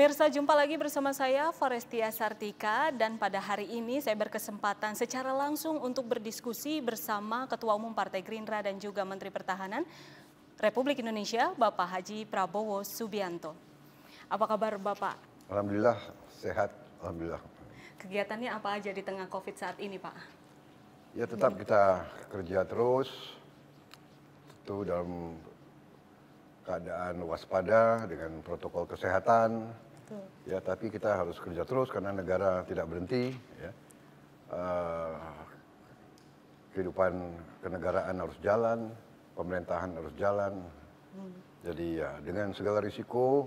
Pemirsa, jumpa lagi bersama saya Forestia Sartika dan pada hari ini saya berkesempatan secara langsung untuk berdiskusi bersama Ketua Umum Partai Gerindra dan juga Menteri Pertahanan Republik Indonesia, Bapak Haji Prabowo Subianto. Apa kabar Bapak? Alhamdulillah sehat, Alhamdulillah. Kegiatannya apa aja di tengah COVID saat ini Pak? Ya tetap kita kerja terus, tentu dalam keadaan waspada dengan protokol kesehatan. Betul. Ya, tapi kita harus kerja terus karena negara tidak berhenti. Ya. Uh, kehidupan kenegaraan harus jalan, pemerintahan harus jalan. Hmm. Jadi ya dengan segala risiko,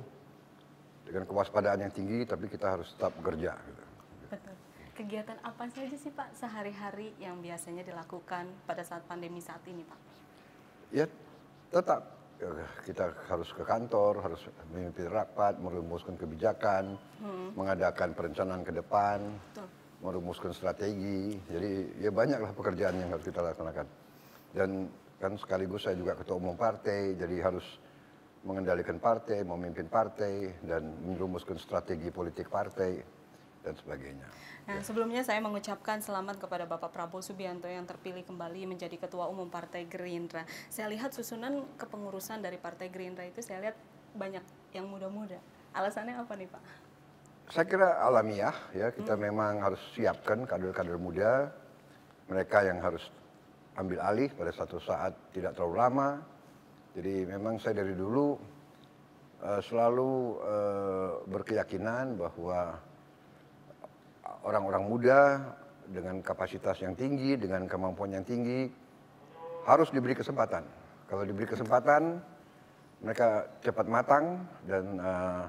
dengan kewaspadaan yang tinggi, tapi kita harus tetap bekerja. Gitu. Betul. Kegiatan apa saja sih Pak sehari-hari yang biasanya dilakukan pada saat pandemi saat ini Pak? Ya tetap kita harus ke kantor, harus memimpin rapat, merumuskan kebijakan, hmm. mengadakan perencanaan ke depan, Betul. merumuskan strategi. Jadi ya banyaklah pekerjaan yang harus kita laksanakan. Dan kan sekaligus saya juga ketua umum partai, jadi harus mengendalikan partai, memimpin partai, dan merumuskan strategi politik partai dan sebagainya. Nah, sebelumnya saya mengucapkan selamat kepada Bapak Prabowo Subianto yang terpilih kembali menjadi Ketua Umum Partai Gerindra. Saya lihat susunan kepengurusan dari Partai Gerindra itu saya lihat banyak yang muda-muda. Alasannya apa nih Pak? Saya kira alamiah ya, kita hmm. memang harus siapkan kader-kader muda, mereka yang harus ambil alih pada satu saat tidak terlalu lama. Jadi memang saya dari dulu uh, selalu uh, berkeyakinan bahwa orang-orang muda dengan kapasitas yang tinggi, dengan kemampuan yang tinggi, harus diberi kesempatan. Kalau diberi kesempatan, mereka cepat matang dan uh,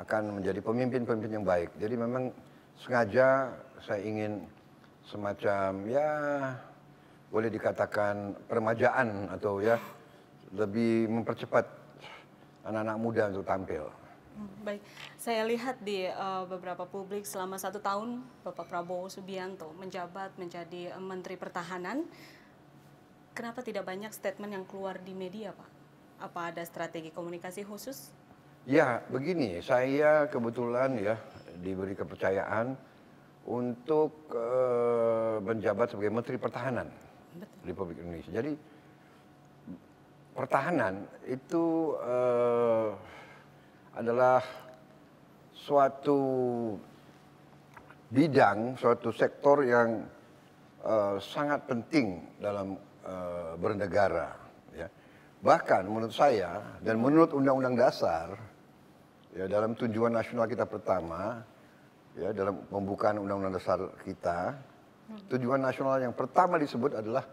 akan menjadi pemimpin-pemimpin yang baik. Jadi memang sengaja saya ingin semacam ya boleh dikatakan permajaan atau ya lebih mempercepat anak-anak muda untuk tampil. Baik, saya lihat di uh, beberapa publik selama satu tahun Bapak Prabowo Subianto menjabat menjadi uh, Menteri Pertahanan. Kenapa tidak banyak statement yang keluar di media, Pak? Apa ada strategi komunikasi khusus? Ya, begini, saya kebetulan ya diberi kepercayaan untuk uh, menjabat sebagai Menteri Pertahanan Betul. Republik Indonesia. Jadi pertahanan itu uh, adalah suatu bidang, suatu sektor yang uh, sangat penting dalam uh, bernegara. Ya. Bahkan menurut saya dan menurut Undang-Undang Dasar, ya dalam tujuan nasional kita pertama, ya dalam pembukaan Undang-Undang Dasar kita, tujuan nasional yang pertama disebut adalah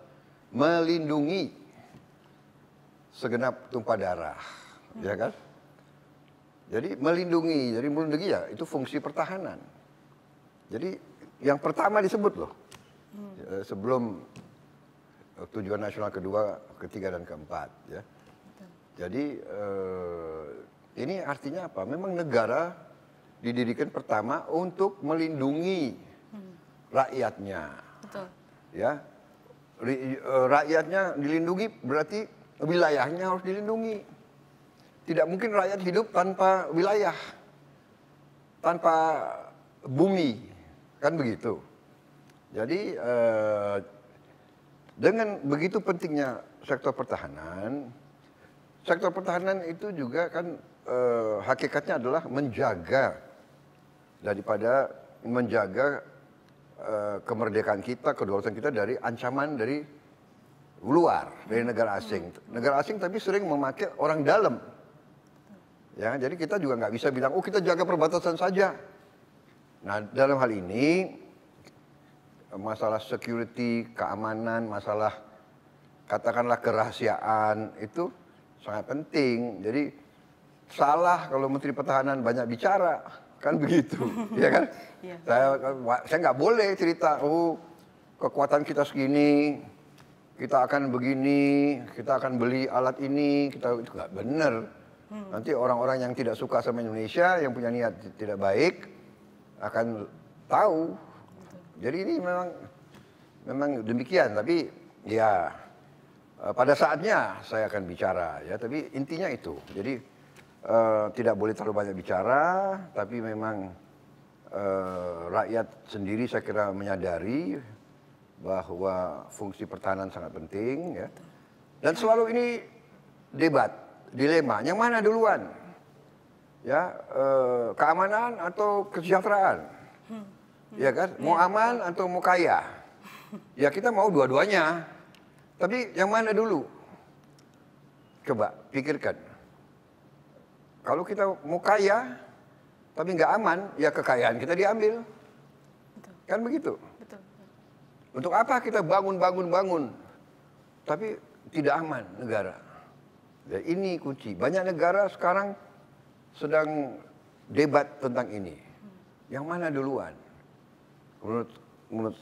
melindungi segenap tumpah darah, ya kan? Jadi melindungi, jadi melindungi ya itu fungsi pertahanan. Jadi yang pertama disebut loh hmm. sebelum tujuan nasional kedua, ketiga dan keempat ya. Betul. Jadi eh, ini artinya apa? Memang negara didirikan pertama untuk melindungi hmm. rakyatnya. Betul. Ya, eh, rakyatnya dilindungi berarti wilayahnya harus dilindungi tidak mungkin rakyat hidup tanpa wilayah, tanpa bumi, kan begitu. Jadi eh, dengan begitu pentingnya sektor pertahanan, sektor pertahanan itu juga kan eh, hakikatnya adalah menjaga daripada menjaga eh, kemerdekaan kita, kedaulatan kita dari ancaman dari luar, dari negara asing. Negara asing tapi sering memakai orang dalam Ya, jadi kita juga nggak bisa bilang, oh kita jaga perbatasan saja. Nah, dalam hal ini masalah security, keamanan, masalah katakanlah kerahasiaan itu sangat penting. Jadi salah kalau Menteri Pertahanan banyak bicara, kan begitu, ya kan? Yeah. Saya saya nggak boleh cerita, oh kekuatan kita segini, kita akan begini, kita akan beli alat ini, kita itu nggak benar. Hmm. Nanti orang-orang yang tidak suka sama Indonesia, yang punya niat tidak baik, akan tahu. Jadi ini memang memang demikian. Tapi ya eh, pada saatnya saya akan bicara ya. Tapi intinya itu. Jadi eh, tidak boleh terlalu banyak bicara, tapi memang eh, rakyat sendiri saya kira menyadari bahwa fungsi pertahanan sangat penting ya. Dan selalu ini debat, dilema, yang mana duluan? Ya, eh, keamanan atau kesejahteraan? Ya kan? Mau aman atau mau kaya? Ya kita mau dua-duanya. Tapi yang mana dulu? Coba pikirkan. Kalau kita mau kaya, tapi nggak aman, ya kekayaan kita diambil. Betul. Kan begitu. Betul. Untuk apa kita bangun, bangun, bangun, tapi tidak aman negara. Ya, ini kunci. Banyak negara sekarang sedang debat tentang ini. Yang mana duluan? Menurut menurut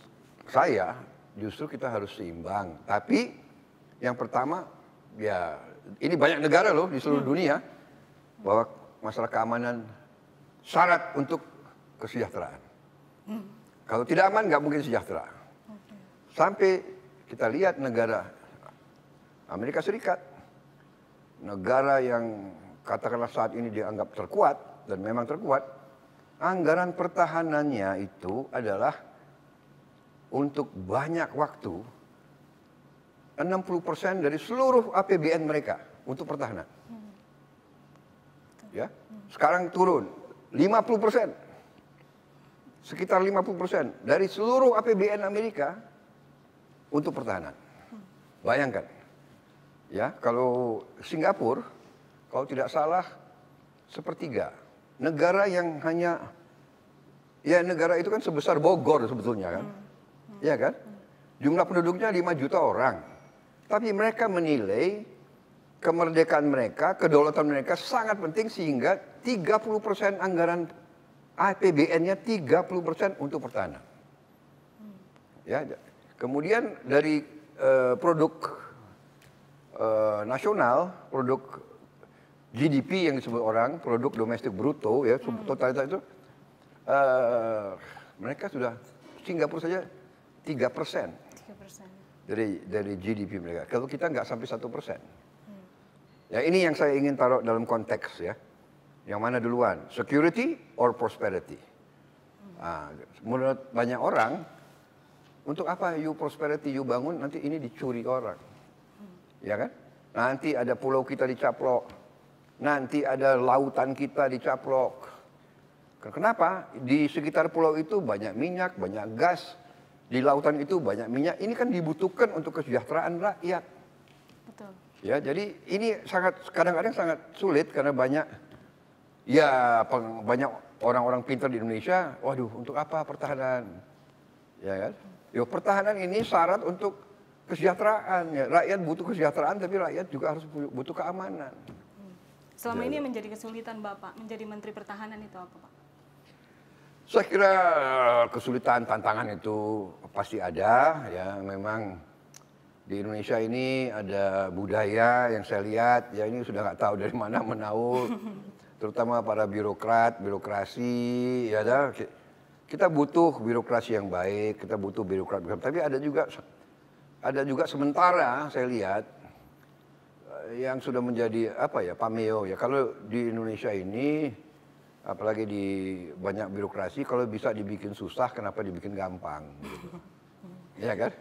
saya justru kita harus seimbang. Tapi yang pertama ya ini banyak negara loh di seluruh dunia bahwa masalah keamanan syarat untuk kesejahteraan. Kalau tidak aman nggak mungkin sejahtera. Sampai kita lihat negara Amerika Serikat, negara yang katakanlah saat ini dianggap terkuat dan memang terkuat, anggaran pertahanannya itu adalah untuk banyak waktu 60% dari seluruh APBN mereka untuk pertahanan. Ya, sekarang turun 50%. Sekitar 50% dari seluruh APBN Amerika untuk pertahanan. Bayangkan. Ya, kalau Singapura kalau tidak salah sepertiga. Negara yang hanya ya negara itu kan sebesar Bogor sebetulnya kan. Ya kan? Jumlah penduduknya 5 juta orang. Tapi mereka menilai kemerdekaan mereka, kedaulatan mereka sangat penting sehingga 30% anggaran APBN-nya 30% untuk pertahanan. Ya, kemudian dari eh, produk eh, nasional, produk GDP yang disebut orang, produk domestik bruto ya, totalitas itu eh, mereka sudah Singapura saja 3 persen 3%. dari dari GDP mereka. Kalau kita nggak sampai satu persen. Ya ini yang saya ingin taruh dalam konteks ya. Yang mana duluan, security or prosperity? Ah, menurut banyak orang, untuk apa you prosperity you bangun nanti ini dicuri orang, ya kan? Nanti ada pulau kita dicaplok, nanti ada lautan kita dicaplok. Kenapa? Di sekitar pulau itu banyak minyak, banyak gas, di lautan itu banyak minyak. Ini kan dibutuhkan untuk kesejahteraan rakyat. Betul. Ya, jadi ini sangat kadang-kadang sangat sulit karena banyak ya peng- banyak orang-orang pintar di Indonesia. Waduh, untuk apa pertahanan? Ya kan? Yo, pertahanan ini syarat untuk kesejahteraan. Ya. Rakyat butuh kesejahteraan, tapi rakyat juga harus butuh keamanan. Selama Ya, ini yang menjadi kesulitan Bapak menjadi Menteri Pertahanan itu apa Pak? Saya kira eh, kesulitan tantangan itu pasti ada. Ya, memang di Indonesia ini ada budaya yang saya lihat ya ini sudah nggak tahu dari mana menaul terutama para birokrat birokrasi ya ki- kita butuh birokrasi yang baik kita butuh birokrat tapi ada juga ada juga sementara saya lihat eh, yang sudah menjadi apa ya pameo ya. Kalau di Indonesia ini apalagi di banyak birokrasi kalau bisa dibikin susah kenapa dibikin gampang? Gitu. ya kan?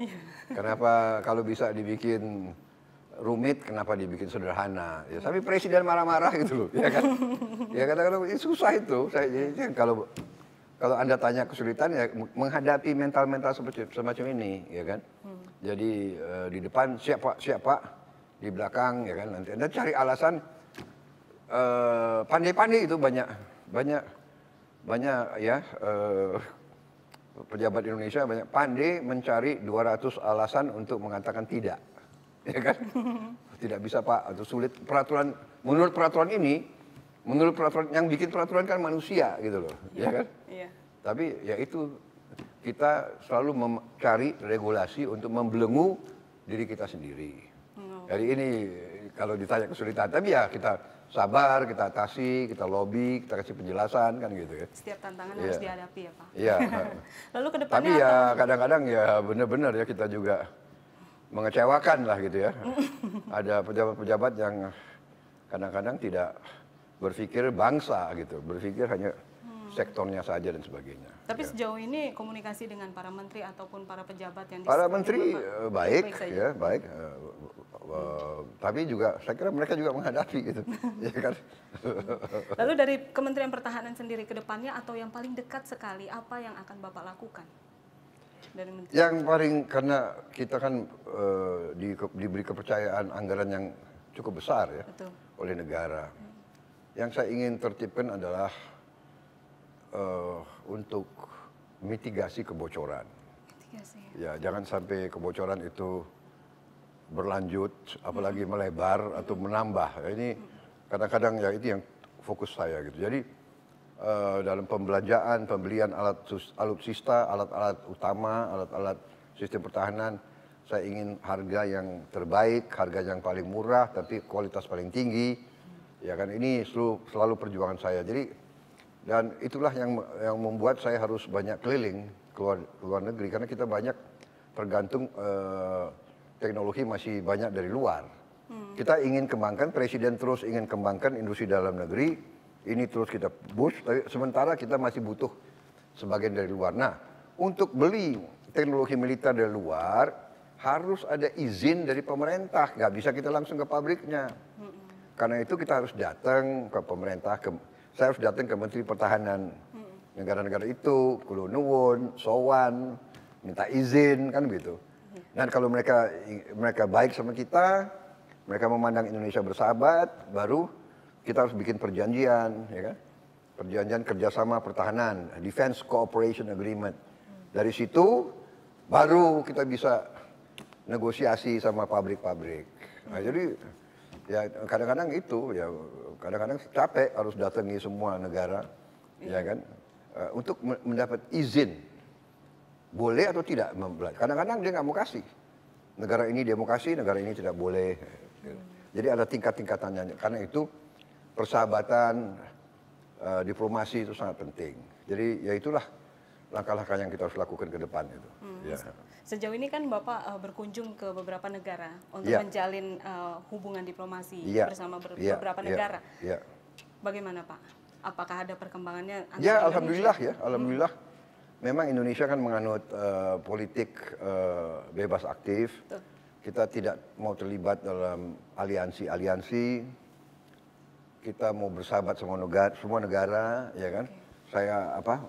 Kenapa kalau bisa dibikin rumit kenapa dibikin sederhana? Ya tapi presiden marah-marah gitu loh ya kan? Ya kadang-kadang ini susah itu. Saya jadi kalau kalau anda tanya kesulitan ya menghadapi mental-mental seperti semacam ini ya kan jadi eh, di depan siapa siapa? Di belakang ya kan nanti. Anda cari alasan eh, pandai-pandai itu banyak banyak banyak ya eh, pejabat Indonesia banyak pandai mencari 200 alasan untuk mengatakan tidak ya kan? Tidak bisa pak. Atau sulit. Peraturan menurut peraturan ini menurut peraturan yang bikin peraturan kan manusia gitu loh ya kan? Iya. tapi ya itu kita selalu mencari regulasi untuk membelenggu diri kita sendiri. Oh. Jadi ini kalau ditanya kesulitan, tapi ya kita sabar, kita atasi, kita lobby, kita kasih penjelasan kan gitu ya. Setiap tantangan Iya. harus dihadapi ya Pak. Iya. Lalu ke tapi ya kadang-kadang ya benar-benar ya kita juga mengecewakan lah gitu ya. Ada pejabat-pejabat yang kadang-kadang tidak berpikir bangsa gitu, berpikir hanya sektornya saja dan sebagainya. Tapi Ya. sejauh ini komunikasi dengan para menteri ataupun para pejabat yang Para menteri Bapak, eh, baik, saja. ya baik, Eh, eh, tapi juga saya kira mereka juga menghadapi gitu, ya kan. Lalu dari Kementerian Pertahanan sendiri ke depannya atau yang paling dekat sekali apa yang akan Bapak lakukan? Dari menteri. Yang paling karena kita kan eh, di, diberi kepercayaan anggaran yang cukup besar ya Betul. oleh negara. Yang saya ingin tertibkan adalah eh, untuk mitigasi kebocoran. Mitigasi. Ya, jangan sampai kebocoran itu berlanjut, apalagi melebar atau menambah. Ya, Ini kadang-kadang ya itu yang fokus saya gitu. Jadi eh, dalam pembelanjaan, pembelian alat alutsista, alat-alat utama, alat-alat sistem pertahanan, saya ingin harga yang terbaik, harga yang paling murah, tapi kualitas paling tinggi. Ya kan ini selalu, selalu perjuangan saya. Jadi dan itulah yang yang membuat saya harus banyak keliling keluar luar negeri karena kita banyak tergantung eh, teknologi masih banyak dari luar. Kita ingin kembangkan, presiden terus ingin kembangkan industri dalam negeri, ini terus kita push, tapi sementara kita masih butuh sebagian dari luar. Nah, untuk beli teknologi militer dari luar harus ada izin dari pemerintah, nggak bisa kita langsung ke pabriknya. Karena itu kita harus datang ke pemerintah, ke, saya harus datang ke Menteri Pertahanan negara-negara itu, kulo nuwun, sowan, minta izin kan begitu. Dan kalau mereka mereka baik sama kita, mereka memandang Indonesia bersahabat, baru kita harus bikin perjanjian, ya kan? Perjanjian kerjasama pertahanan, Defense Cooperation Agreement. Dari situ baru kita bisa negosiasi sama pabrik-pabrik. Nah, jadi ya kadang-kadang itu ya kadang-kadang capek harus datangi semua negara ya kan eh, untuk me- mendapat izin boleh atau tidak membeli. Kadang-kadang dia nggak mau kasih. Negara ini dia mau kasih, negara ini tidak boleh. Jadi ada tingkat-tingkatannya. Karena itu persahabatan, eh, diplomasi itu sangat penting. Jadi ya itulah langkah-langkah yang kita harus lakukan ke depan itu. Ya. Sejauh ini kan Bapak eh, berkunjung ke beberapa negara untuk Iya. menjalin eh, hubungan diplomasi Iya. bersama ber- Iya, beberapa iya, negara. iya. Bagaimana Pak? Apakah ada perkembangannya? Ya, Indonesia? alhamdulillah ya, alhamdulillah. Memang Indonesia kan menganut eh, politik eh, bebas aktif. Betul. Kita tidak mau terlibat dalam aliansi-aliansi. Kita mau bersahabat sama negara, semua negara, ya kan? Saya apa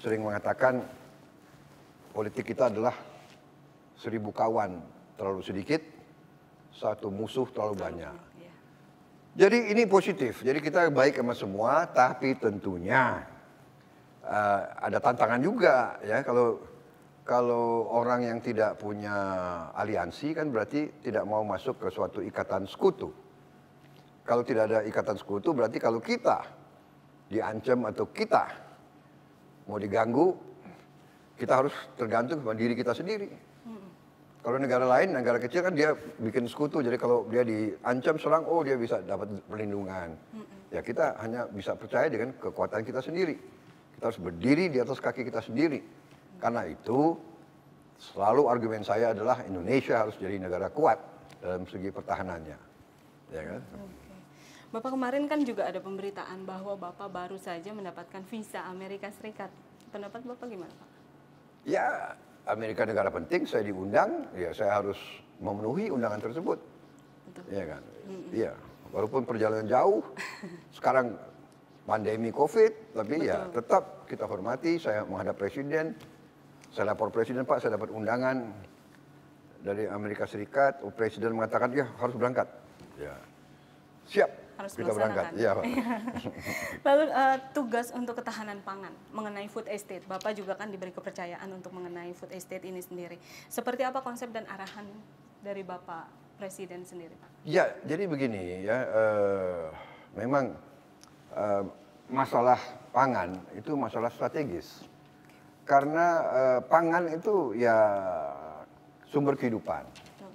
sering mengatakan politik kita adalah seribu kawan terlalu sedikit, satu musuh terlalu banyak. Iya. Jadi ini positif. Jadi kita baik sama semua, tapi tentunya eh, ada tantangan juga ya. Kalau kalau orang yang tidak punya aliansi kan berarti tidak mau masuk ke suatu ikatan sekutu. Kalau tidak ada ikatan sekutu berarti kalau kita diancam atau kita mau diganggu, kita harus tergantung sama diri kita sendiri. Kalau negara lain, negara kecil kan dia bikin sekutu. Jadi kalau dia diancam serang, oh dia bisa dapat perlindungan. Ya kita hanya bisa percaya dengan kekuatan kita sendiri. Kita harus berdiri di atas kaki kita sendiri. Karena itu selalu argumen saya adalah Indonesia harus jadi negara kuat dalam segi pertahanannya. Ya kan? Bapak kemarin kan juga ada pemberitaan bahwa Bapak baru saja mendapatkan visa Amerika Serikat. Pendapat Bapak gimana Pak? Ya Amerika negara penting, saya diundang, ya saya harus memenuhi undangan tersebut. Betul. Iya kan? Iya. Walaupun perjalanan jauh, sekarang pandemi COVID, tapi ya tetap kita hormati. Saya menghadap presiden, saya lapor presiden Pak, saya dapat undangan dari Amerika Serikat. Presiden mengatakan ya harus berangkat. Ya, siap. Harus kita berangkat. Iya Pak. Lalu eh, tugas untuk ketahanan pangan mengenai food estate, Bapak juga kan diberi kepercayaan untuk mengenai food estate ini sendiri. Seperti apa konsep dan arahan dari Bapak Presiden sendiri, Pak? Ya, jadi begini ya, eh, memang eh, masalah pangan itu masalah strategis. Karena eh, pangan itu ya sumber kehidupan.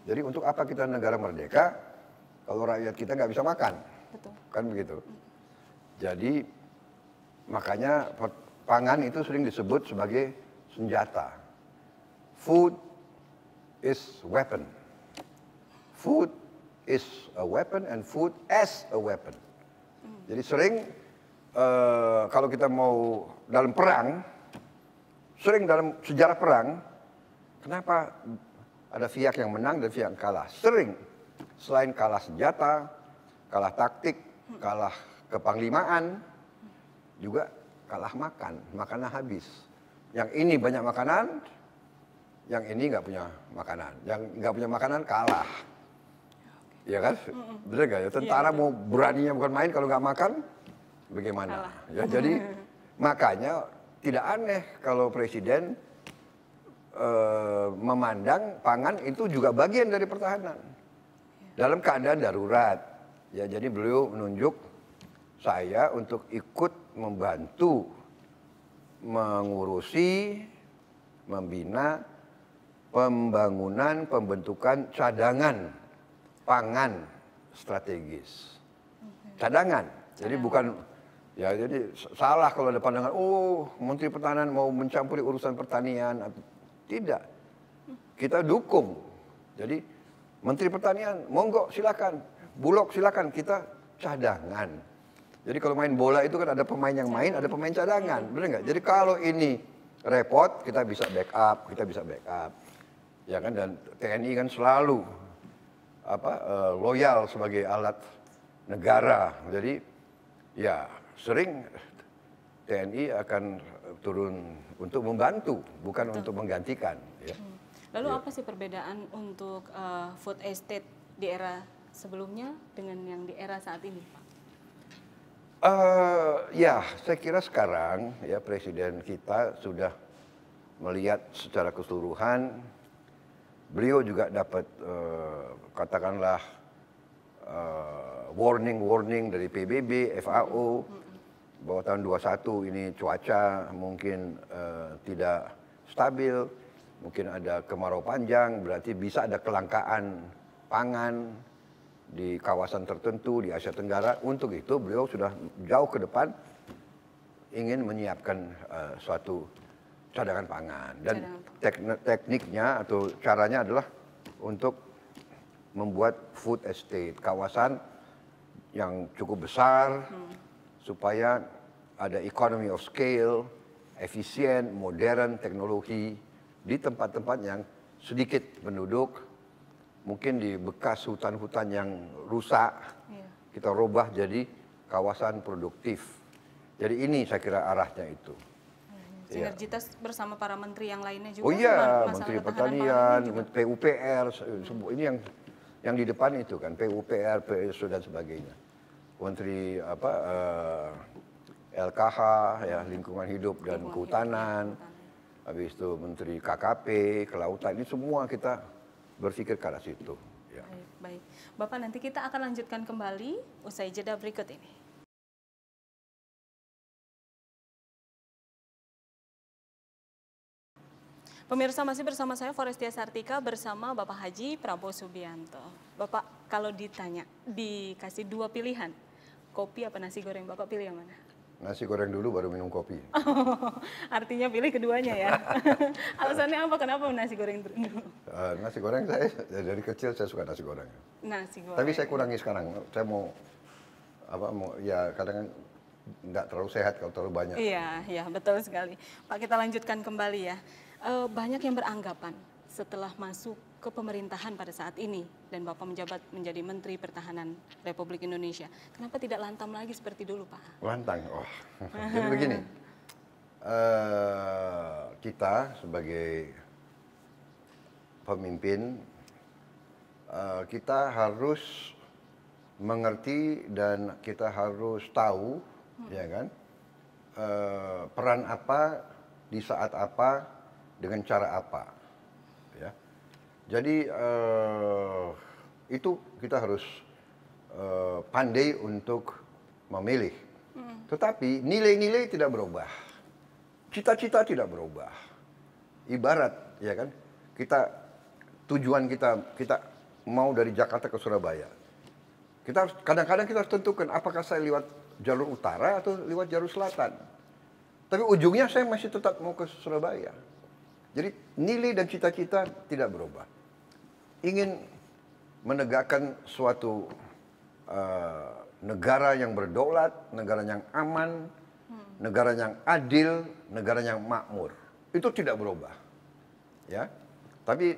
Jadi untuk apa kita negara merdeka kalau rakyat kita nggak bisa makan? Betul. Kan begitu. Jadi makanya pangan itu sering disebut sebagai senjata. Food is weapon. Food is a weapon and food as a weapon. Jadi sering uh, kalau kita mau dalam perang, sering dalam sejarah perang, kenapa ada pihak yang menang dan pihak yang kalah? Sering, selain kalah senjata, kalah taktik, kalah kepanglimaan, juga kalah makan, makanan habis. Yang ini banyak makanan, yang ini nggak punya makanan. Yang nggak punya makanan kalah. Ya kan? Bener gak ya? Tentara ya, mau beraninya bukan main kalau nggak makan, bagaimana? Kalah. Ya jadi makanya tidak aneh kalau presiden uh, memandang pangan itu juga bagian dari pertahanan dalam keadaan darurat. Ya jadi beliau menunjuk saya untuk ikut membantu mengurusi, membina pembangunan pembentukan cadangan pangan strategis. Cadangan. Jadi bukan ya jadi salah kalau ada pandangan oh Menteri Pertahanan mau mencampuri urusan pertanian tidak. Kita dukung. Jadi Menteri Pertanian monggo silakan. Bulog silakan kita cadangan. Jadi kalau main bola itu kan ada pemain yang main, ada pemain cadangan, benar nggak? Jadi kalau ini repot, kita bisa backup, kita bisa backup, ya kan? Dan TNI kan selalu apa uh, loyal sebagai alat negara. Jadi ya sering TNI akan turun untuk membantu, bukan Betul. untuk menggantikan. Ya. Hmm. Lalu ya. apa sih perbedaan untuk uh, food estate di era sebelumnya dengan yang di era saat ini, Pak? Uh, ya, saya kira sekarang ya presiden kita sudah melihat secara keseluruhan beliau juga dapat uh, katakanlah uh, warning-warning dari PBB, FAO bahwa tahun 21 ini cuaca mungkin uh, tidak stabil, mungkin ada kemarau panjang, berarti bisa ada kelangkaan pangan di kawasan tertentu di Asia Tenggara. Untuk itu beliau sudah jauh ke depan ingin menyiapkan uh, suatu cadangan pangan dan teknik, tekniknya atau caranya adalah untuk membuat food estate kawasan yang cukup besar hmm. supaya ada economy of scale efisien modern teknologi di tempat-tempat yang sedikit penduduk mungkin di bekas hutan-hutan yang rusak yeah. kita rubah jadi kawasan produktif jadi ini saya kira arahnya itu sinergitas ya. bersama para menteri yang lainnya juga. Oh iya, Menteri Pertanian, PUPR, semua ini yang yang di depan itu kan PUPR, PSU dan sebagainya. Menteri apa eh, LKH ya lingkungan hidup dan lingkungan kehutanan. Hidup, Habis itu Menteri KKP, kelautan ini semua kita berpikir ke arah situ. Ya. Baik, baik. Bapak nanti kita akan lanjutkan kembali usai jeda berikut ini. Pemirsa masih bersama saya Forestia Sartika bersama Bapak Haji Prabowo Subianto. Bapak kalau ditanya, dikasih dua pilihan, kopi apa nasi goreng, Bapak pilih yang mana? Nasi goreng dulu baru minum kopi. artinya pilih keduanya ya. Alasannya apa? Kenapa nasi goreng dulu? Uh, nasi goreng saya dari kecil saya suka nasi goreng. Nasi goreng. Tapi saya kurangi sekarang. Saya mau apa mau ya kadang nggak terlalu sehat kalau terlalu banyak. Iya, iya betul sekali. Pak kita lanjutkan kembali ya uh, banyak yang beranggapan setelah masuk ke pemerintahan pada saat ini dan Bapak menjabat menjadi Menteri Pertahanan Republik Indonesia. Kenapa tidak lantam lagi seperti dulu, Pak? Lantang, oh. Jadi begini, uh, kita sebagai pemimpin uh, kita harus mengerti dan kita harus tahu, hmm. ya kan, uh, peran apa di saat apa dengan cara apa ya jadi uh, itu kita harus uh, pandai untuk memilih. Hmm. tetapi nilai-nilai tidak berubah. Cita-cita tidak berubah. Ibarat ya kan? Kita tujuan kita kita mau dari Jakarta ke Surabaya. Kita kadang-kadang kita harus tentukan apakah saya lewat jalur utara atau lewat jalur selatan. Tapi ujungnya saya masih tetap mau ke Surabaya. Jadi nilai dan cita-cita tidak berubah. Ingin menegakkan suatu uh, negara yang berdaulat, negara yang aman, negara yang adil, negara yang makmur. Itu tidak berubah. Ya. Tapi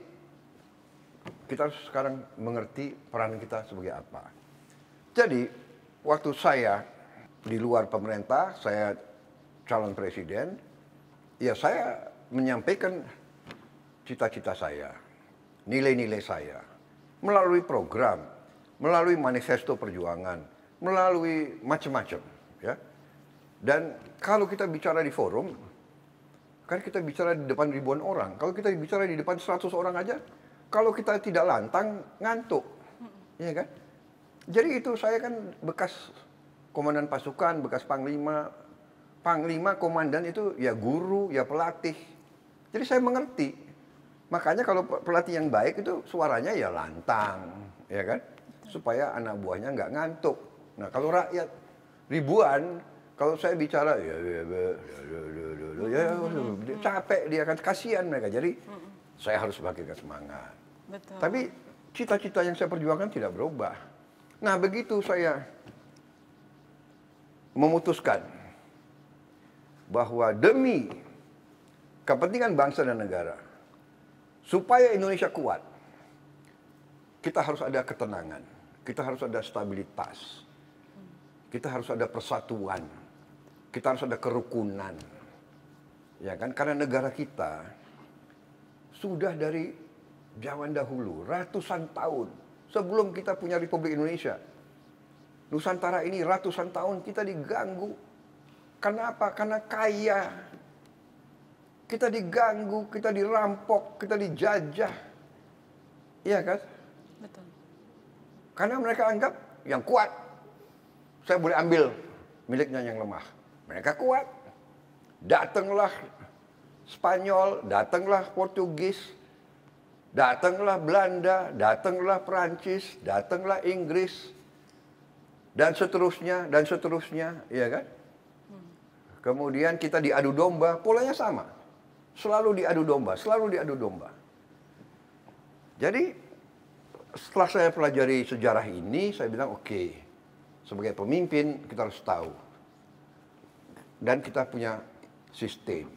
kita harus sekarang mengerti peran kita sebagai apa. Jadi, waktu saya di luar pemerintah, saya calon presiden, ya saya menyampaikan cita-cita saya, nilai-nilai saya, melalui program, melalui manifesto perjuangan, melalui macam-macam, ya. Dan kalau kita bicara di forum, kan kita bicara di depan ribuan orang. Kalau kita bicara di depan 100 orang aja, kalau kita tidak lantang, ngantuk. Ya kan? Jadi itu saya kan bekas komandan pasukan, bekas panglima. Panglima, komandan itu ya guru, ya pelatih. Jadi saya mengerti. Makanya kalau pelatih yang baik itu suaranya ya lantang, ya kan? Supaya anak buahnya nggak ngantuk. Nah kalau rakyat ribuan, kalau saya bicara ya ya ya ya ya, ya, ya capek dia kan kasihan mereka. Jadi saya harus bagikan semangat. Betul. Tapi cita-cita yang saya perjuangkan tidak berubah. Nah begitu saya memutuskan bahwa demi kepentingan bangsa dan negara, supaya Indonesia kuat, kita harus ada ketenangan, kita harus ada stabilitas, kita harus ada persatuan, kita harus ada kerukunan, ya kan? Karena negara kita sudah dari zaman dahulu, ratusan tahun sebelum kita punya Republik Indonesia, Nusantara ini ratusan tahun kita diganggu. Kenapa? Karena kaya. Kita diganggu, kita dirampok, kita dijajah. Iya kan? Betul. Karena mereka anggap yang kuat. Saya boleh ambil miliknya yang lemah. Mereka kuat. Datanglah Spanyol, datanglah Portugis, datanglah Belanda, datanglah Perancis, datanglah Inggris, dan seterusnya dan seterusnya, ya kan? Kemudian kita diadu domba, polanya sama. Selalu diadu domba, selalu diadu domba. Jadi setelah saya pelajari sejarah ini, saya bilang oke, okay, sebagai pemimpin kita harus tahu. Dan kita punya sistem.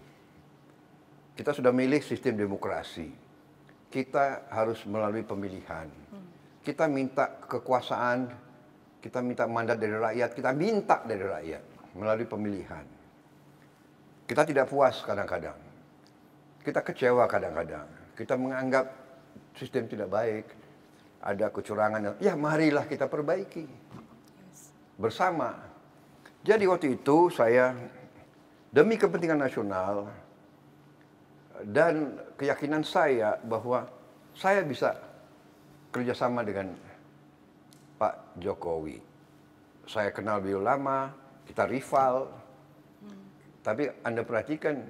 Kita sudah milih sistem demokrasi. Kita harus melalui pemilihan. Kita minta kekuasaan kita minta mandat dari rakyat, kita minta dari rakyat melalui pemilihan. Kita tidak puas kadang-kadang. Kita kecewa kadang-kadang. Kita menganggap sistem tidak baik. Ada kecurangan. Ya marilah kita perbaiki. Bersama. Jadi waktu itu saya demi kepentingan nasional dan keyakinan saya bahwa saya bisa kerjasama dengan Pak Jokowi. Saya kenal beliau lama, kita rival. Hmm. Tapi Anda perhatikan,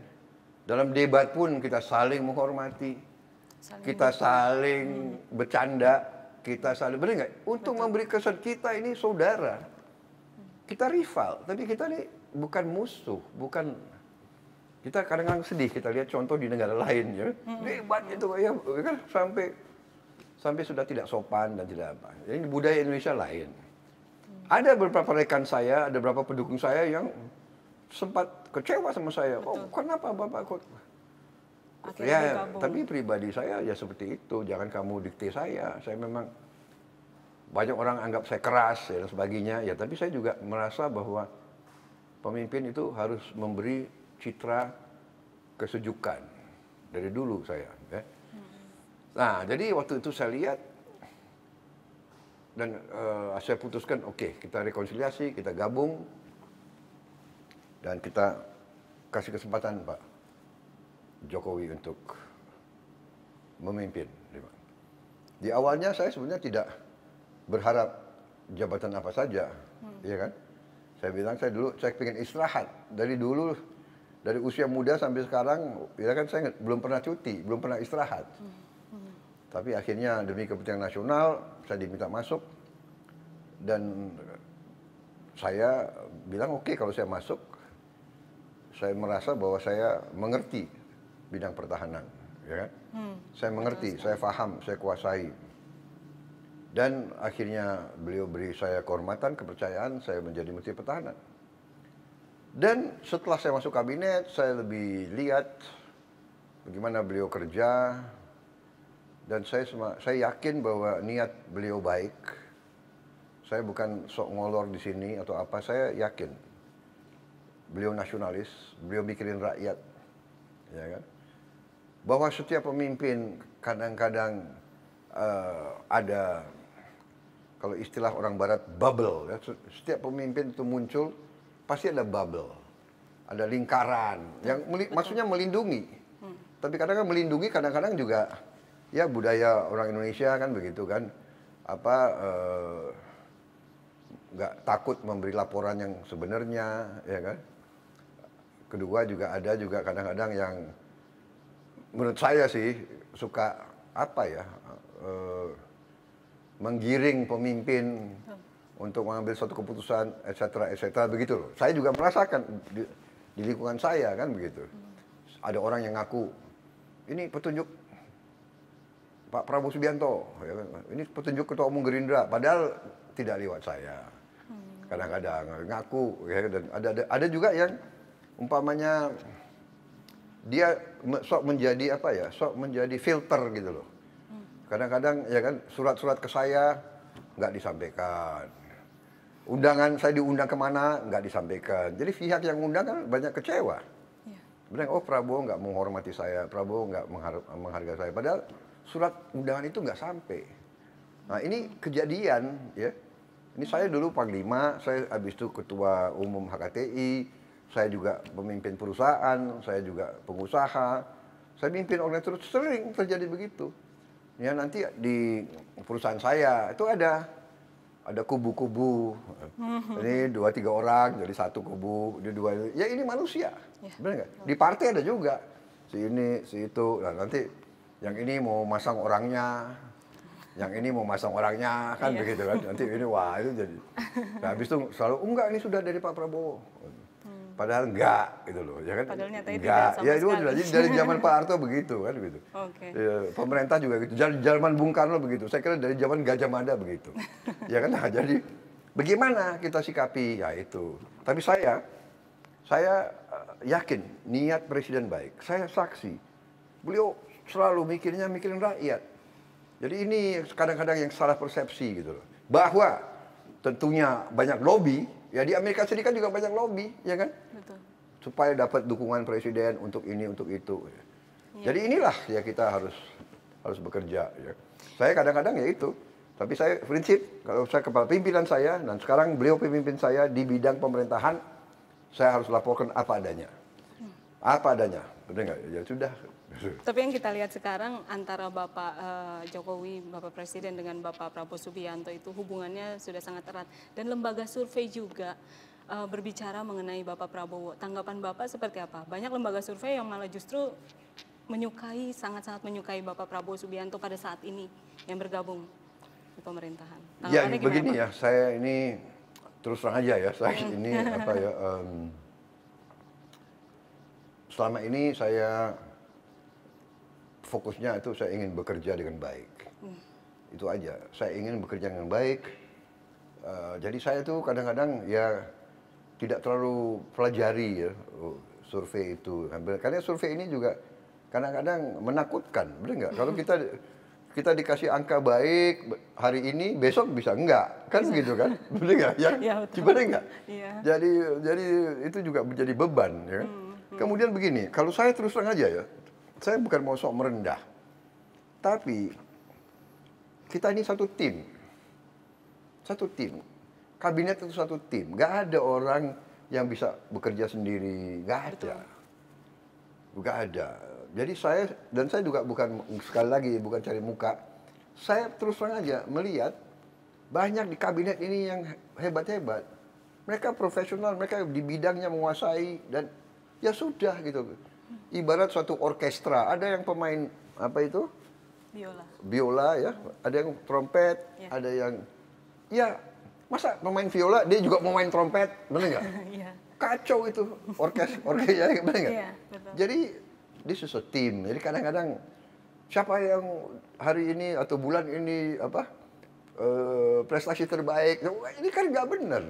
dalam debat pun kita saling menghormati. Saling kita betul. saling hmm. bercanda, kita saling beri nggak? Untuk betul. memberi kesan kita ini saudara. Kita rival, tapi kita ini bukan musuh, bukan kita kadang-kadang sedih kita lihat contoh di negara lain ya. Hmm. Debat itu ya kan sampai sampai sudah tidak sopan dan tidak apa. Ini budaya Indonesia lain. Ada beberapa rekan saya, ada beberapa pendukung saya yang sempat kecewa sama saya. Oh, Betul. Oh, kenapa Bapak kok? Akhirnya ya, bergabung. tapi pribadi saya ya seperti itu. Jangan kamu dikte saya. Saya memang banyak orang anggap saya keras ya, dan sebagainya. Ya, tapi saya juga merasa bahwa pemimpin itu harus memberi citra kesejukan dari dulu saya. Ya. Nah, jadi waktu itu saya lihat dan uh, saya putuskan, oke, okay, kita rekonsiliasi, kita gabung dan kita kasih kesempatan Pak Jokowi untuk memimpin. Di awalnya saya sebenarnya tidak berharap jabatan apa saja, hmm. ya kan? Saya bilang saya dulu saya ingin istirahat dari dulu dari usia muda sampai sekarang, ya kan saya belum pernah cuti, belum pernah istirahat. Hmm tapi akhirnya demi kepentingan nasional saya diminta masuk dan saya bilang oke okay, kalau saya masuk saya merasa bahwa saya mengerti bidang pertahanan ya kan? Hmm, saya mengerti saya paham saya kuasai. Dan akhirnya beliau beri saya kehormatan, kepercayaan, saya menjadi Menteri Pertahanan. Dan setelah saya masuk kabinet, saya lebih lihat bagaimana beliau kerja, dan saya saya yakin bahwa niat beliau baik. Saya bukan sok ngolor di sini atau apa, saya yakin beliau nasionalis, beliau mikirin rakyat, ya kan? Bahwa setiap pemimpin kadang-kadang uh, ada kalau istilah orang barat bubble ya. Setiap pemimpin itu muncul pasti ada bubble. Ada lingkaran yang meli maksudnya melindungi. Hmm. Tapi kadang-kadang melindungi kadang-kadang juga ya budaya orang Indonesia kan begitu kan. Apa nggak uh, takut memberi laporan yang sebenarnya ya kan. Kedua juga ada juga kadang-kadang yang menurut saya sih suka apa ya uh, menggiring pemimpin hmm. untuk mengambil suatu keputusan, etc., etc. begitu loh. Saya juga merasakan di, di lingkungan saya kan begitu. Hmm. Ada orang yang ngaku ini petunjuk Pak Prabowo Subianto, ya kan? ini petunjuk Ketua Umum Gerindra, padahal tidak lewat saya. Hmm. Kadang-kadang ngaku, ya, dan ada, ada ada juga yang umpamanya dia sok menjadi apa ya, sok menjadi filter gitu loh Kadang-kadang ya kan surat-surat ke saya nggak disampaikan. Undangan saya diundang ke mana nggak disampaikan. Jadi pihak yang undang kan banyak kecewa. Ya. Bilang, oh Prabowo nggak menghormati saya, Prabowo nggak menghargai saya. Padahal surat undangan itu nggak sampai. Nah ini kejadian ya. Ini saya dulu Panglima, saya habis itu Ketua Umum HKTI, saya juga pemimpin perusahaan, saya juga pengusaha, saya mimpin organisasi sering terjadi begitu. Ya nanti di perusahaan saya itu ada ada kubu-kubu. Mhm. Ini dua tiga orang jadi satu kubu, di dua ya ini manusia. Ya. Benar nggak? Di partai ada juga si ini si itu. Nah, nanti yang ini mau masang orangnya, yang ini mau masang orangnya kan iya. begitu kan. Nanti ini wah itu jadi. Nah, habis itu selalu enggak ini sudah dari Pak Prabowo. Padahal enggak gitu loh, ya kan? Padahal enggak. Tidak ya itu jadi dari zaman Pak Harto begitu kan begitu. Oke. Okay. Ya, pemerintah juga gitu. Dari zaman Bung Karno begitu. Saya kira dari zaman Gajah Mada begitu. ya kan? Nah, jadi bagaimana kita sikapi ya itu. Tapi saya saya eh, yakin niat presiden baik. Saya saksi. Beliau selalu mikirnya mikirin rakyat. Jadi ini kadang-kadang yang salah persepsi gitu loh. Bahwa tentunya banyak lobby Ya di Amerika Serikat juga banyak lobby, ya kan? Betul. Supaya dapat dukungan presiden untuk ini, untuk itu. Ya. Jadi inilah ya kita harus harus bekerja. Ya. Saya kadang-kadang ya itu. Tapi saya prinsip kalau saya kepala pimpinan saya dan sekarang beliau pemimpin saya di bidang pemerintahan, saya harus laporkan apa adanya. Hmm. Apa adanya, benar nggak? Ya sudah. Tapi yang kita lihat sekarang antara Bapak uh, Jokowi, Bapak Presiden dengan Bapak Prabowo Subianto itu hubungannya sudah sangat erat dan lembaga survei juga uh, berbicara mengenai Bapak Prabowo. Tanggapan Bapak seperti apa? Banyak lembaga survei yang malah justru menyukai, sangat-sangat menyukai Bapak Prabowo Subianto pada saat ini yang bergabung di pemerintahan. Ya begini ya, saya ini terus terang aja ya, saya hmm. ini apa ya, um, selama ini saya fokusnya itu saya ingin bekerja dengan baik. Hmm. Itu aja. Saya ingin bekerja dengan baik. Uh, jadi saya tuh kadang-kadang ya tidak terlalu pelajari ya oh, survei itu. Karena survei ini juga kadang-kadang menakutkan, benar nggak? Kalau kita kita dikasih angka baik hari ini, besok bisa enggak, kan begitu kan? Benar nggak? Ya, ya betul. enggak? Ya. Jadi jadi itu juga menjadi beban ya. Kan? Hmm, hmm. Kemudian begini, kalau saya terus terang aja ya, saya bukan mau sok merendah. Tapi kita ini satu tim. Satu tim. Kabinet itu satu tim. Gak ada orang yang bisa bekerja sendiri. Gak ada. Gak ada. Jadi saya, dan saya juga bukan, sekali lagi, bukan cari muka. Saya terus terang aja melihat banyak di kabinet ini yang hebat-hebat. Mereka profesional, mereka di bidangnya menguasai, dan ya sudah gitu ibarat suatu orkestra. Ada yang pemain apa itu? Biola. Biola ya, ada yang trompet, ya. ada yang ya masa pemain viola dia juga mau main trompet, benar nggak? ya. Kacau itu orkes orkes ya, benar nggak? Ya, Jadi this is a team. Jadi kadang-kadang siapa yang hari ini atau bulan ini apa eh, prestasi terbaik. Ini kan nggak benar.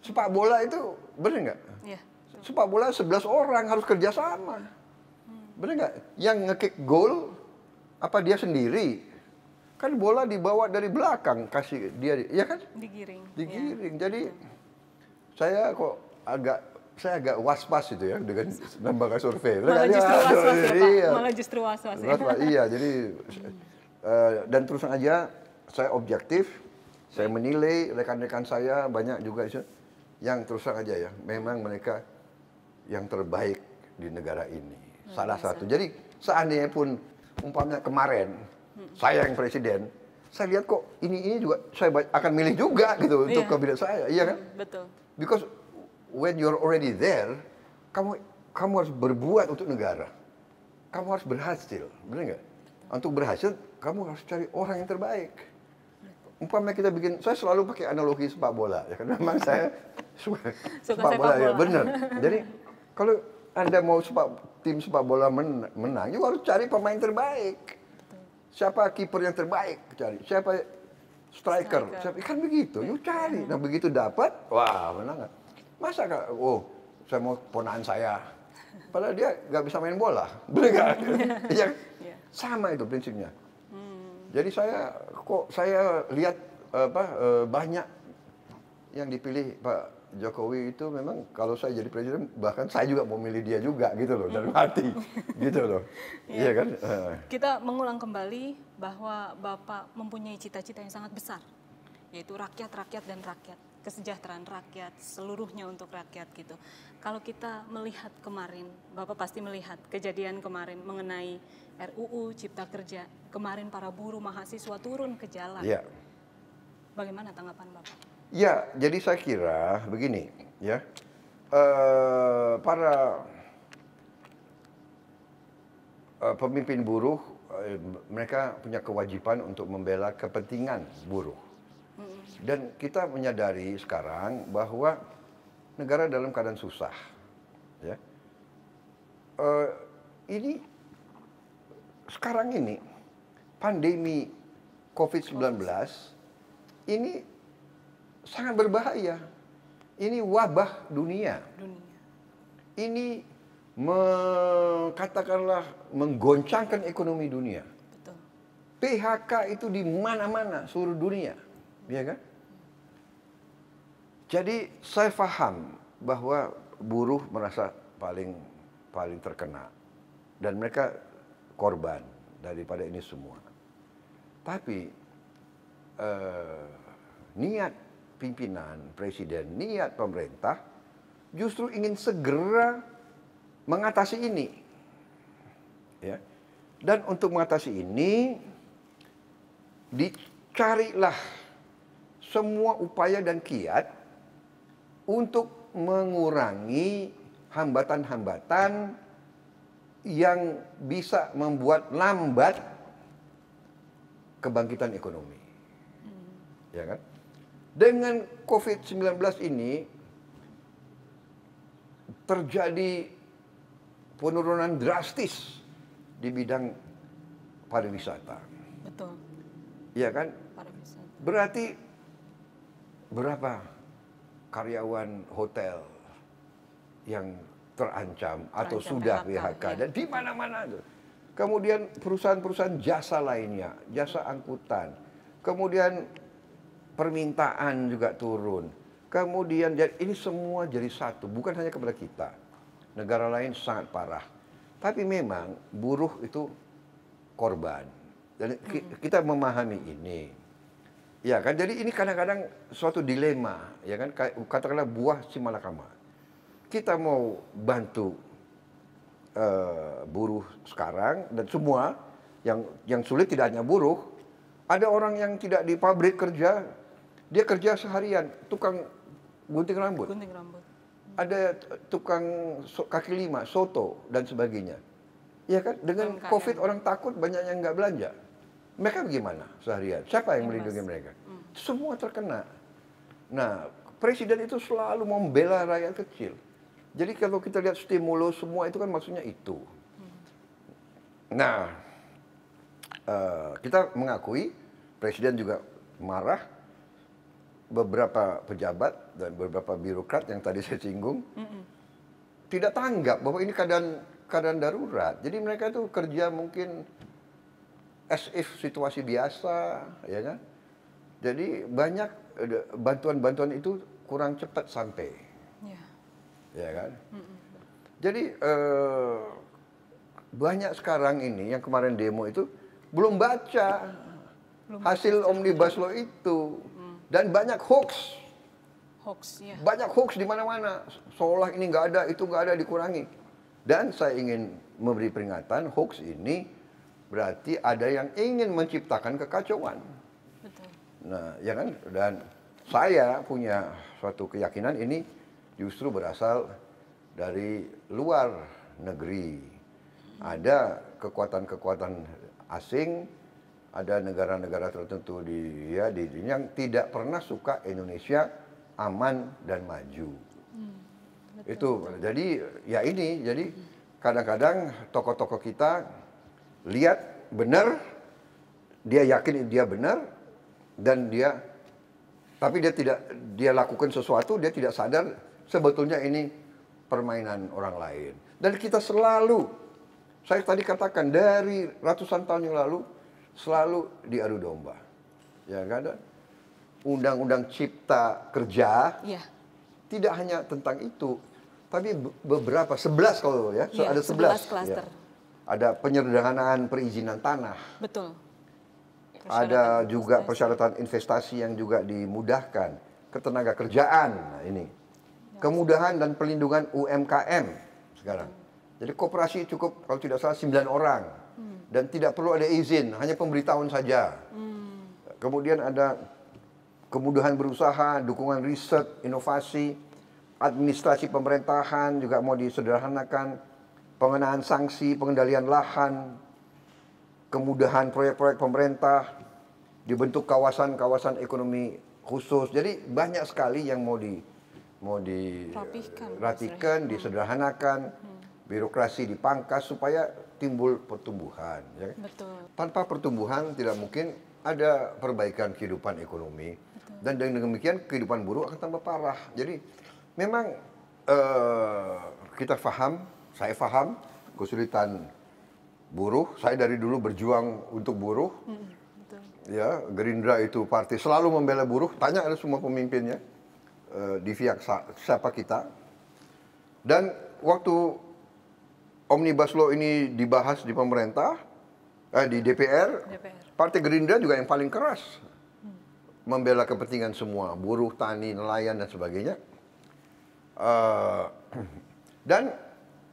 Sepak bola itu benar nggak? Iya. Sepak bola 11 orang harus kerjasama. Benar nggak? Yang ngekick gol apa dia sendiri? Kan bola dibawa dari belakang kasih dia, ya kan? Digiring. Iya. Digiring. Jadi saya kok agak saya agak was-was itu ya dengan lembaga survei. Malah Makanya, justru aduh, was-was ya, Pak. iya. Malah justru was-was ya. Was-was, iya, jadi eh, dan terus aja saya objektif, saya menilai rekan-rekan saya banyak juga yang terus terang aja ya, memang mereka yang terbaik di negara ini. Salah satu. Jadi seandainya pun umpamanya kemarin saya yang presiden, saya lihat kok ini ini juga saya akan milih juga gitu untuk Iya. kabinet saya, iya kan? Betul. Because when you're already there, kamu kamu harus berbuat untuk negara. Kamu harus berhasil, benar nggak? Untuk berhasil, kamu harus cari orang yang terbaik. Umpamanya kita bikin, saya selalu pakai analogi sepak bola, ya kan? Memang saya suka, Suka sepak sepak bola, ya bola. benar. Jadi kalau anda mau sepak tim sepak bola men- menang, you harus cari pemain terbaik. Siapa kiper yang terbaik cari? Siapa striker? Striker. Siapa? Kan begitu, you cari. Nah begitu dapat, wah menang. Masa kak, oh saya mau ponaan saya. Padahal dia nggak bisa main bola, bener nggak? Iya, Iya. sama itu prinsipnya. Jadi saya kok saya lihat apa eh, banyak yang dipilih Pak Jokowi itu memang kalau saya jadi presiden bahkan saya juga mau milih dia juga gitu loh dalam hati gitu loh. Iya kan? Eh. Kita mengulang kembali bahwa Bapak mempunyai cita-cita yang sangat besar, yaitu rakyat, rakyat, dan rakyat. Kesejahteraan rakyat, seluruhnya untuk rakyat gitu. Kalau kita melihat kemarin, Bapak pasti melihat kejadian kemarin mengenai RUU Cipta Kerja. Kemarin para buruh mahasiswa turun ke jalan. Iya. Bagaimana tanggapan Bapak? Ya, jadi saya kira begini, ya, Eh, para eh, pemimpin buruh eh, mereka punya kewajiban untuk membela kepentingan buruh. Dan kita menyadari sekarang bahwa negara dalam keadaan susah, ya. Eh, ini sekarang ini pandemi COVID-19 ini sangat berbahaya. Ini wabah dunia. Dunia. Ini me- katakanlah menggoncangkan ekonomi dunia. Betul. PHK itu di mana-mana seluruh dunia, ya kan? Jadi saya paham bahwa buruh merasa paling paling terkena dan mereka korban daripada ini semua. Tapi eh, niat pimpinan, presiden, niat pemerintah justru ingin segera mengatasi ini. Ya. Dan untuk mengatasi ini dicarilah semua upaya dan kiat untuk mengurangi hambatan-hambatan yang bisa membuat lambat kebangkitan ekonomi. Ya kan? Dengan COVID-19 ini terjadi penurunan drastis di bidang pariwisata. Betul. Ya kan? Pariwisata. Berarti berapa karyawan hotel yang terancam atau Terancam sudah PHK, PHK ya. dan di mana-mana tuh. Kemudian perusahaan-perusahaan jasa lainnya, jasa angkutan. Kemudian permintaan juga turun. Kemudian jadi- ini semua jadi satu, bukan hanya kepada kita. Negara lain sangat parah. Tapi memang buruh itu korban. Dan ki- kita memahami ini. Ya kan, jadi ini kadang-kadang suatu dilema, ya kan, katakanlah buah si malakama. Kita mau bantu eh, buruh sekarang dan semua yang yang sulit tidak hanya buruh, ada orang yang tidak di pabrik kerja, dia kerja seharian, tukang gunting rambut, Gunting rambut. ada tukang so- kaki lima, soto dan sebagainya. Ya kan, dengan UMKM. COVID orang takut banyak yang nggak belanja. Mereka bagaimana seharian? Siapa yang melindungi mereka? Semua terkena. Nah, presiden itu selalu membela rakyat kecil. Jadi kalau kita lihat stimulus semua itu kan maksudnya itu. Nah, eh, kita mengakui presiden juga marah beberapa pejabat dan beberapa birokrat yang tadi saya singgung tidak tanggap bahwa ini keadaan keadaan darurat. Jadi mereka itu kerja mungkin as if situasi biasa, ya kan? Jadi banyak bantuan-bantuan itu kurang cepat sampai, Ya. ya kan? Jadi eh, banyak sekarang ini yang kemarin demo itu belum baca hasil omnibus law itu dan banyak hoax. Hoax, ya. Banyak hoax di mana-mana. Seolah ini nggak ada, itu nggak ada, dikurangi. Dan saya ingin memberi peringatan, hoax ini berarti ada yang ingin menciptakan kekacauan. Betul. Nah, ya kan? Dan saya punya suatu keyakinan ini justru berasal dari luar negeri. Ada kekuatan-kekuatan asing, ada negara-negara tertentu di ya di dunia yang tidak pernah suka Indonesia aman dan maju. Itu. jadi ya ini jadi kadang-kadang tokoh-tokoh kita lihat benar dia yakin dia benar dan dia tapi dia tidak dia lakukan sesuatu dia tidak sadar sebetulnya ini permainan orang lain. Dan kita selalu saya tadi katakan dari ratusan tahun yang lalu selalu diadu domba ya kan ada undang-undang cipta kerja Iya. tidak hanya tentang itu tapi be- beberapa 11 kalau ya Iya, ada 11 11 klaster. ya. ada penyederhanaan perizinan tanah Betul. ada juga investasi. persyaratan investasi yang juga dimudahkan ketenaga kerjaan nah, ini kemudahan dan perlindungan UMKM sekarang jadi koperasi cukup kalau tidak salah 9 orang dan tidak perlu ada izin hanya pemberitahuan saja. Kemudian ada kemudahan berusaha dukungan riset inovasi administrasi pemerintahan juga mau disederhanakan pengenaan sanksi pengendalian lahan kemudahan proyek-proyek pemerintah, dibentuk kawasan-kawasan ekonomi khusus. Jadi banyak sekali yang mau di mau diratikan, disederhanakan, birokrasi dipangkas supaya timbul pertumbuhan. Ya. Betul. Tanpa pertumbuhan tidak mungkin ada perbaikan kehidupan ekonomi dan dengan demikian kehidupan buruh akan tambah parah. Jadi memang eh, kita paham, saya paham kesulitan buruh. Saya dari dulu berjuang untuk buruh. Betul. Ya, Gerindra itu partai selalu membela buruh. Tanya ada semua pemimpinnya eh, di pihak siapa kita. Dan waktu omnibus law ini dibahas di pemerintah, eh, di DPR, DPR. Partai Gerindra juga yang paling keras membela kepentingan semua, buruh, tani, nelayan dan sebagainya. Eh, dan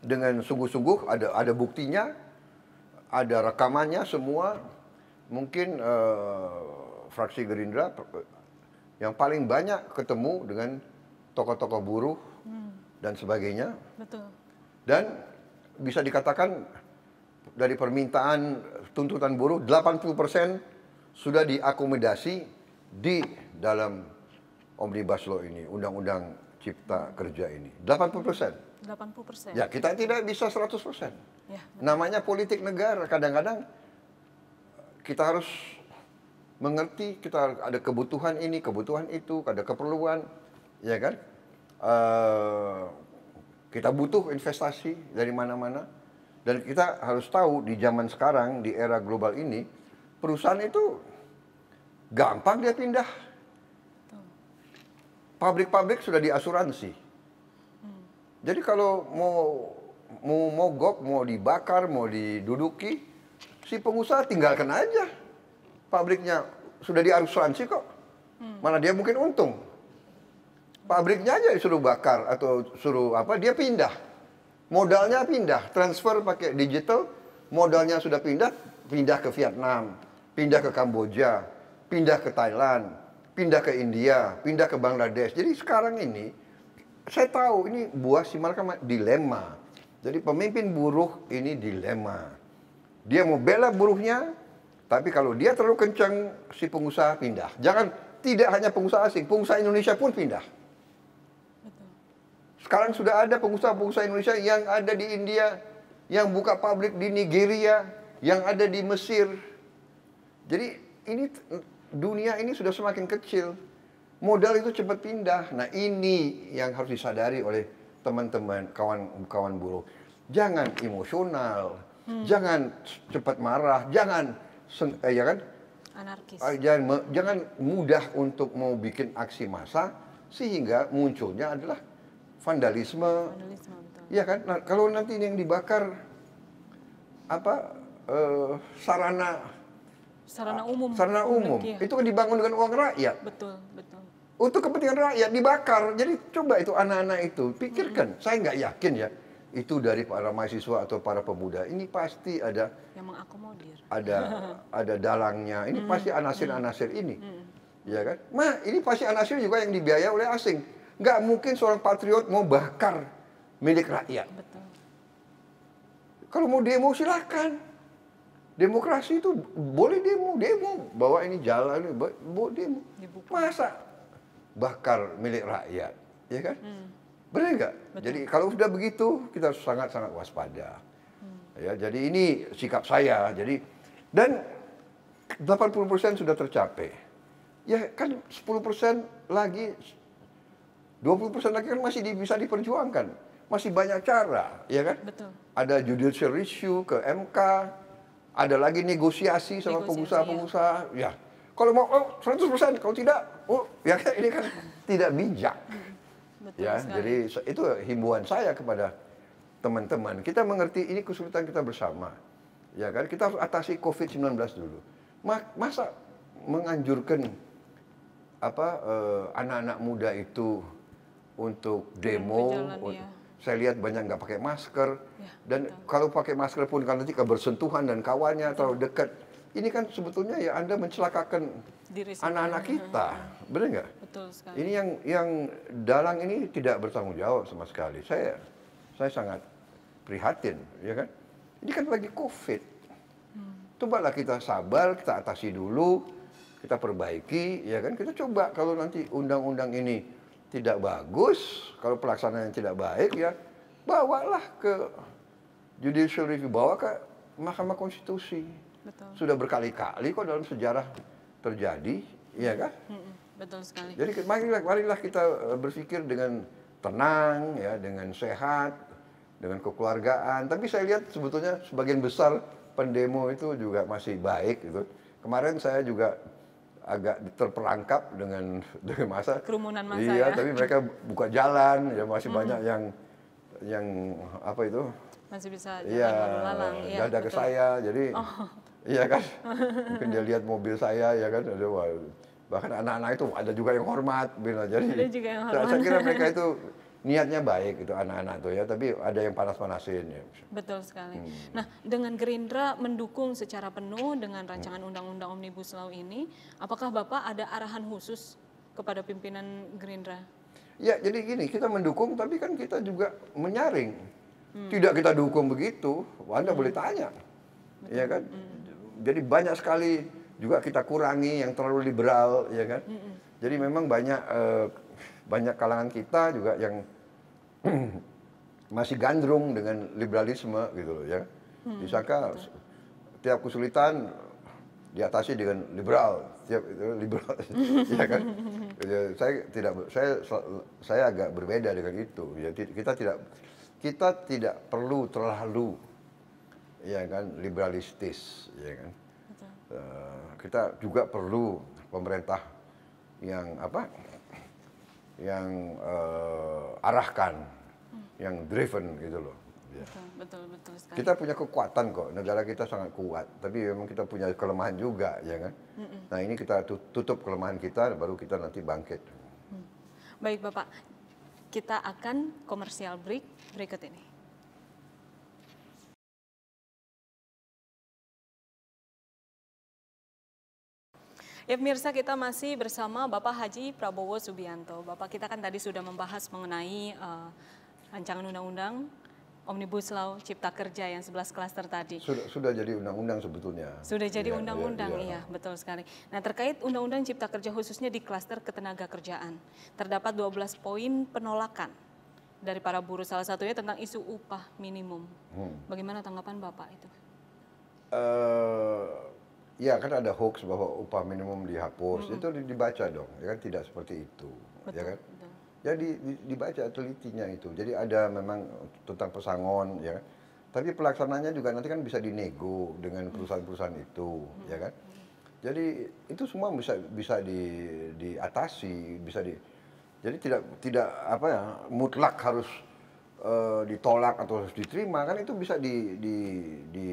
dengan sungguh-sungguh ada ada buktinya, ada rekamannya semua. Mungkin eh, fraksi Gerindra yang paling banyak ketemu dengan tokoh-tokoh buruh dan sebagainya. Betul. Dan bisa dikatakan dari permintaan tuntutan buruh 80% sudah diakomodasi di dalam Omnibus Law ini, Undang-Undang Cipta Kerja ini. 80%. 80 persen. Ya, kita tidak bisa 100%. Ya, Namanya politik negara, kadang-kadang kita harus mengerti kita ada kebutuhan ini, kebutuhan itu, ada keperluan, ya kan? Eh, kita butuh investasi dari mana-mana dan kita harus tahu di zaman sekarang di era global ini perusahaan itu gampang dia pindah. Pabrik-pabrik sudah diasuransi. Jadi kalau mau mau mogok, mau dibakar, mau diduduki, si pengusaha tinggalkan aja. Pabriknya sudah diasuransi kok. Mana dia mungkin untung. Pabriknya aja disuruh bakar atau suruh apa, dia pindah. Modalnya pindah, transfer pakai digital, modalnya sudah pindah, pindah ke Vietnam, pindah ke Kamboja, pindah ke Thailand, pindah ke India, pindah ke Bangladesh. Jadi sekarang ini saya tahu ini buah si mereka dilema. Jadi pemimpin buruh ini dilema. Dia mau bela buruhnya, tapi kalau dia terlalu kencang, si pengusaha pindah. Jangan tidak hanya pengusaha asing, pengusaha Indonesia pun pindah. Sekarang sudah ada pengusaha-pengusaha Indonesia yang ada di India, yang buka pabrik di Nigeria, yang ada di Mesir. Jadi ini dunia ini sudah semakin kecil. Modal itu cepat pindah. Nah ini yang harus disadari oleh teman-teman, kawan-kawan buruh. Jangan emosional, hmm. jangan cepat marah, jangan, eh, ya kan? Anarkis. Ah, jangan, jangan mudah untuk mau bikin aksi massa sehingga munculnya adalah vandalisme. Vandalisme betul. Ya kan? Nah, kalau nanti yang dibakar apa uh, sarana sarana umum sarana umum ya. itu kan dibangun dengan uang rakyat. Betul, betul. Untuk kepentingan rakyat dibakar. Jadi coba itu anak-anak itu pikirkan. Hmm. Saya nggak yakin ya itu dari para mahasiswa atau para pemuda. Ini pasti ada yang mengakomodir. Ada ada dalangnya. Ini hmm. pasti anasir-anasir ini. Hmm. Ya kan? Mah, ini pasti anasir juga yang dibiayai oleh asing. Nggak mungkin seorang patriot mau bakar milik rakyat. Betul. Kalau mau demo silakan. Demokrasi itu boleh demo, demo. Bawa ini jalan, bawa demo. Dibuka. Masa bakar milik rakyat, ya kan? Hmm. Benar nggak? Jadi kalau sudah begitu kita sangat-sangat waspada. Hmm. Ya, jadi ini sikap saya. Jadi dan 80% sudah tercapai. Ya kan 10% lagi 20% lagi kan masih bisa diperjuangkan. Masih banyak cara, ya kan? Betul. Ada judicial review ke MK, ada lagi negosiasi sama pengusaha-pengusaha. Ya. Kalau mau oh 100%, kalau tidak, oh ya kan ini kan tidak bijak. Betul ya, sekali. jadi itu himbauan saya kepada teman-teman. Kita mengerti ini kesulitan kita bersama. Ya kan? Kita harus atasi Covid-19 dulu. Masa menganjurkan apa eh, anak-anak uh, muda itu untuk demo, jalan, ya. saya lihat banyak nggak pakai masker ya, dan betul. kalau pakai masker pun kan nanti bersentuhan dan kawannya terlalu dekat. Ini kan sebetulnya ya Anda mencelakakan anak-anak kita, benar nggak? Betul sekali. Ini yang yang dalang ini tidak bertanggung jawab sama sekali. Saya saya sangat prihatin, ya kan? Ini kan lagi COVID. Hmm. Cobalah kita sabar, kita atasi dulu, kita perbaiki, ya kan? Kita coba kalau nanti undang-undang ini tidak bagus, kalau pelaksanaan tidak baik ya bawalah ke judicial review, bawa ke Mahkamah Konstitusi. Betul. Sudah berkali-kali kok dalam sejarah terjadi, ya kan? Betul sekali. Jadi marilah, marilah kita eh, berpikir dengan tenang, ya, dengan sehat, dengan kekeluargaan. Tapi saya lihat sebetulnya sebagian besar pendemo itu juga masih baik gitu. Kemarin saya juga agak terperangkap dengan dengan masa kerumunan masa iya ya. tapi mereka buka jalan ya masih hmm. banyak yang yang apa itu masih bisa jalan iya, lalang iya dada ke saya jadi oh. iya kan mungkin dia lihat mobil saya ya kan ada bahkan anak-anak itu ada juga yang hormat bila jadi ada juga yang hormat. saya kira mereka itu niatnya baik itu anak-anak tuh ya, tapi ada yang panas-panasin ya. Betul sekali. Hmm. Nah, dengan Gerindra mendukung secara penuh dengan rancangan hmm. undang-undang hmm. Omnibus Law ini, apakah Bapak ada arahan khusus kepada pimpinan Gerindra? Ya, jadi gini, kita mendukung tapi kan kita juga menyaring. Hmm. Tidak kita dukung begitu, Anda hmm. boleh tanya. Betul. Ya kan? Hmm. Jadi banyak sekali juga kita kurangi yang terlalu liberal, ya kan? Hmm. Jadi memang banyak uh, banyak kalangan kita juga yang masih gandrung dengan liberalisme gitu loh ya. Hmm, Disangka tiap kesulitan diatasi dengan liberal, tiap itu liberal, ya kan? Ya, saya tidak, saya saya agak berbeda dengan itu. Ya kita tidak kita tidak perlu terlalu ya kan liberalistis, ya kan? Uh, kita juga perlu pemerintah yang apa? yang uh, arahkan, hmm. yang driven gitu loh. Ya. Betul, betul, betul sekali. Kita punya kekuatan kok, negara kita sangat kuat, tapi memang kita punya kelemahan juga, ya kan? Mm -mm. Nah ini kita tutup kelemahan kita, baru kita nanti bangkit. Hmm. Baik Bapak, kita akan komersial break berikut ini. Ya pemirsa kita masih bersama Bapak Haji Prabowo Subianto. Bapak kita kan tadi sudah membahas mengenai uh, rancangan undang-undang Omnibus Law Cipta Kerja yang 11 klaster tadi. Sudah, sudah jadi undang-undang sebetulnya. Sudah jadi iya, undang-undang, ya, ya. iya betul sekali. Nah terkait undang-undang Cipta Kerja khususnya di klaster ketenaga kerjaan, terdapat 12 poin penolakan dari para buruh salah satunya tentang isu upah minimum. Hmm. Bagaimana tanggapan Bapak itu? Uh, Ya kan ada hoax bahwa upah minimum dihapus, itu dibaca dong, ya kan tidak seperti itu, Betul, ya kan? betul. Jadi di- dibaca telitinya itu. Jadi ada memang tentang pesangon, ya. kan? Tapi pelaksananya juga nanti kan bisa dinego dengan perusahaan-perusahaan itu, ya kan? Jadi itu semua bisa bisa di, diatasi, bisa di. Jadi tidak tidak apa ya mutlak harus eh, ditolak atau harus diterima kan itu bisa di di, di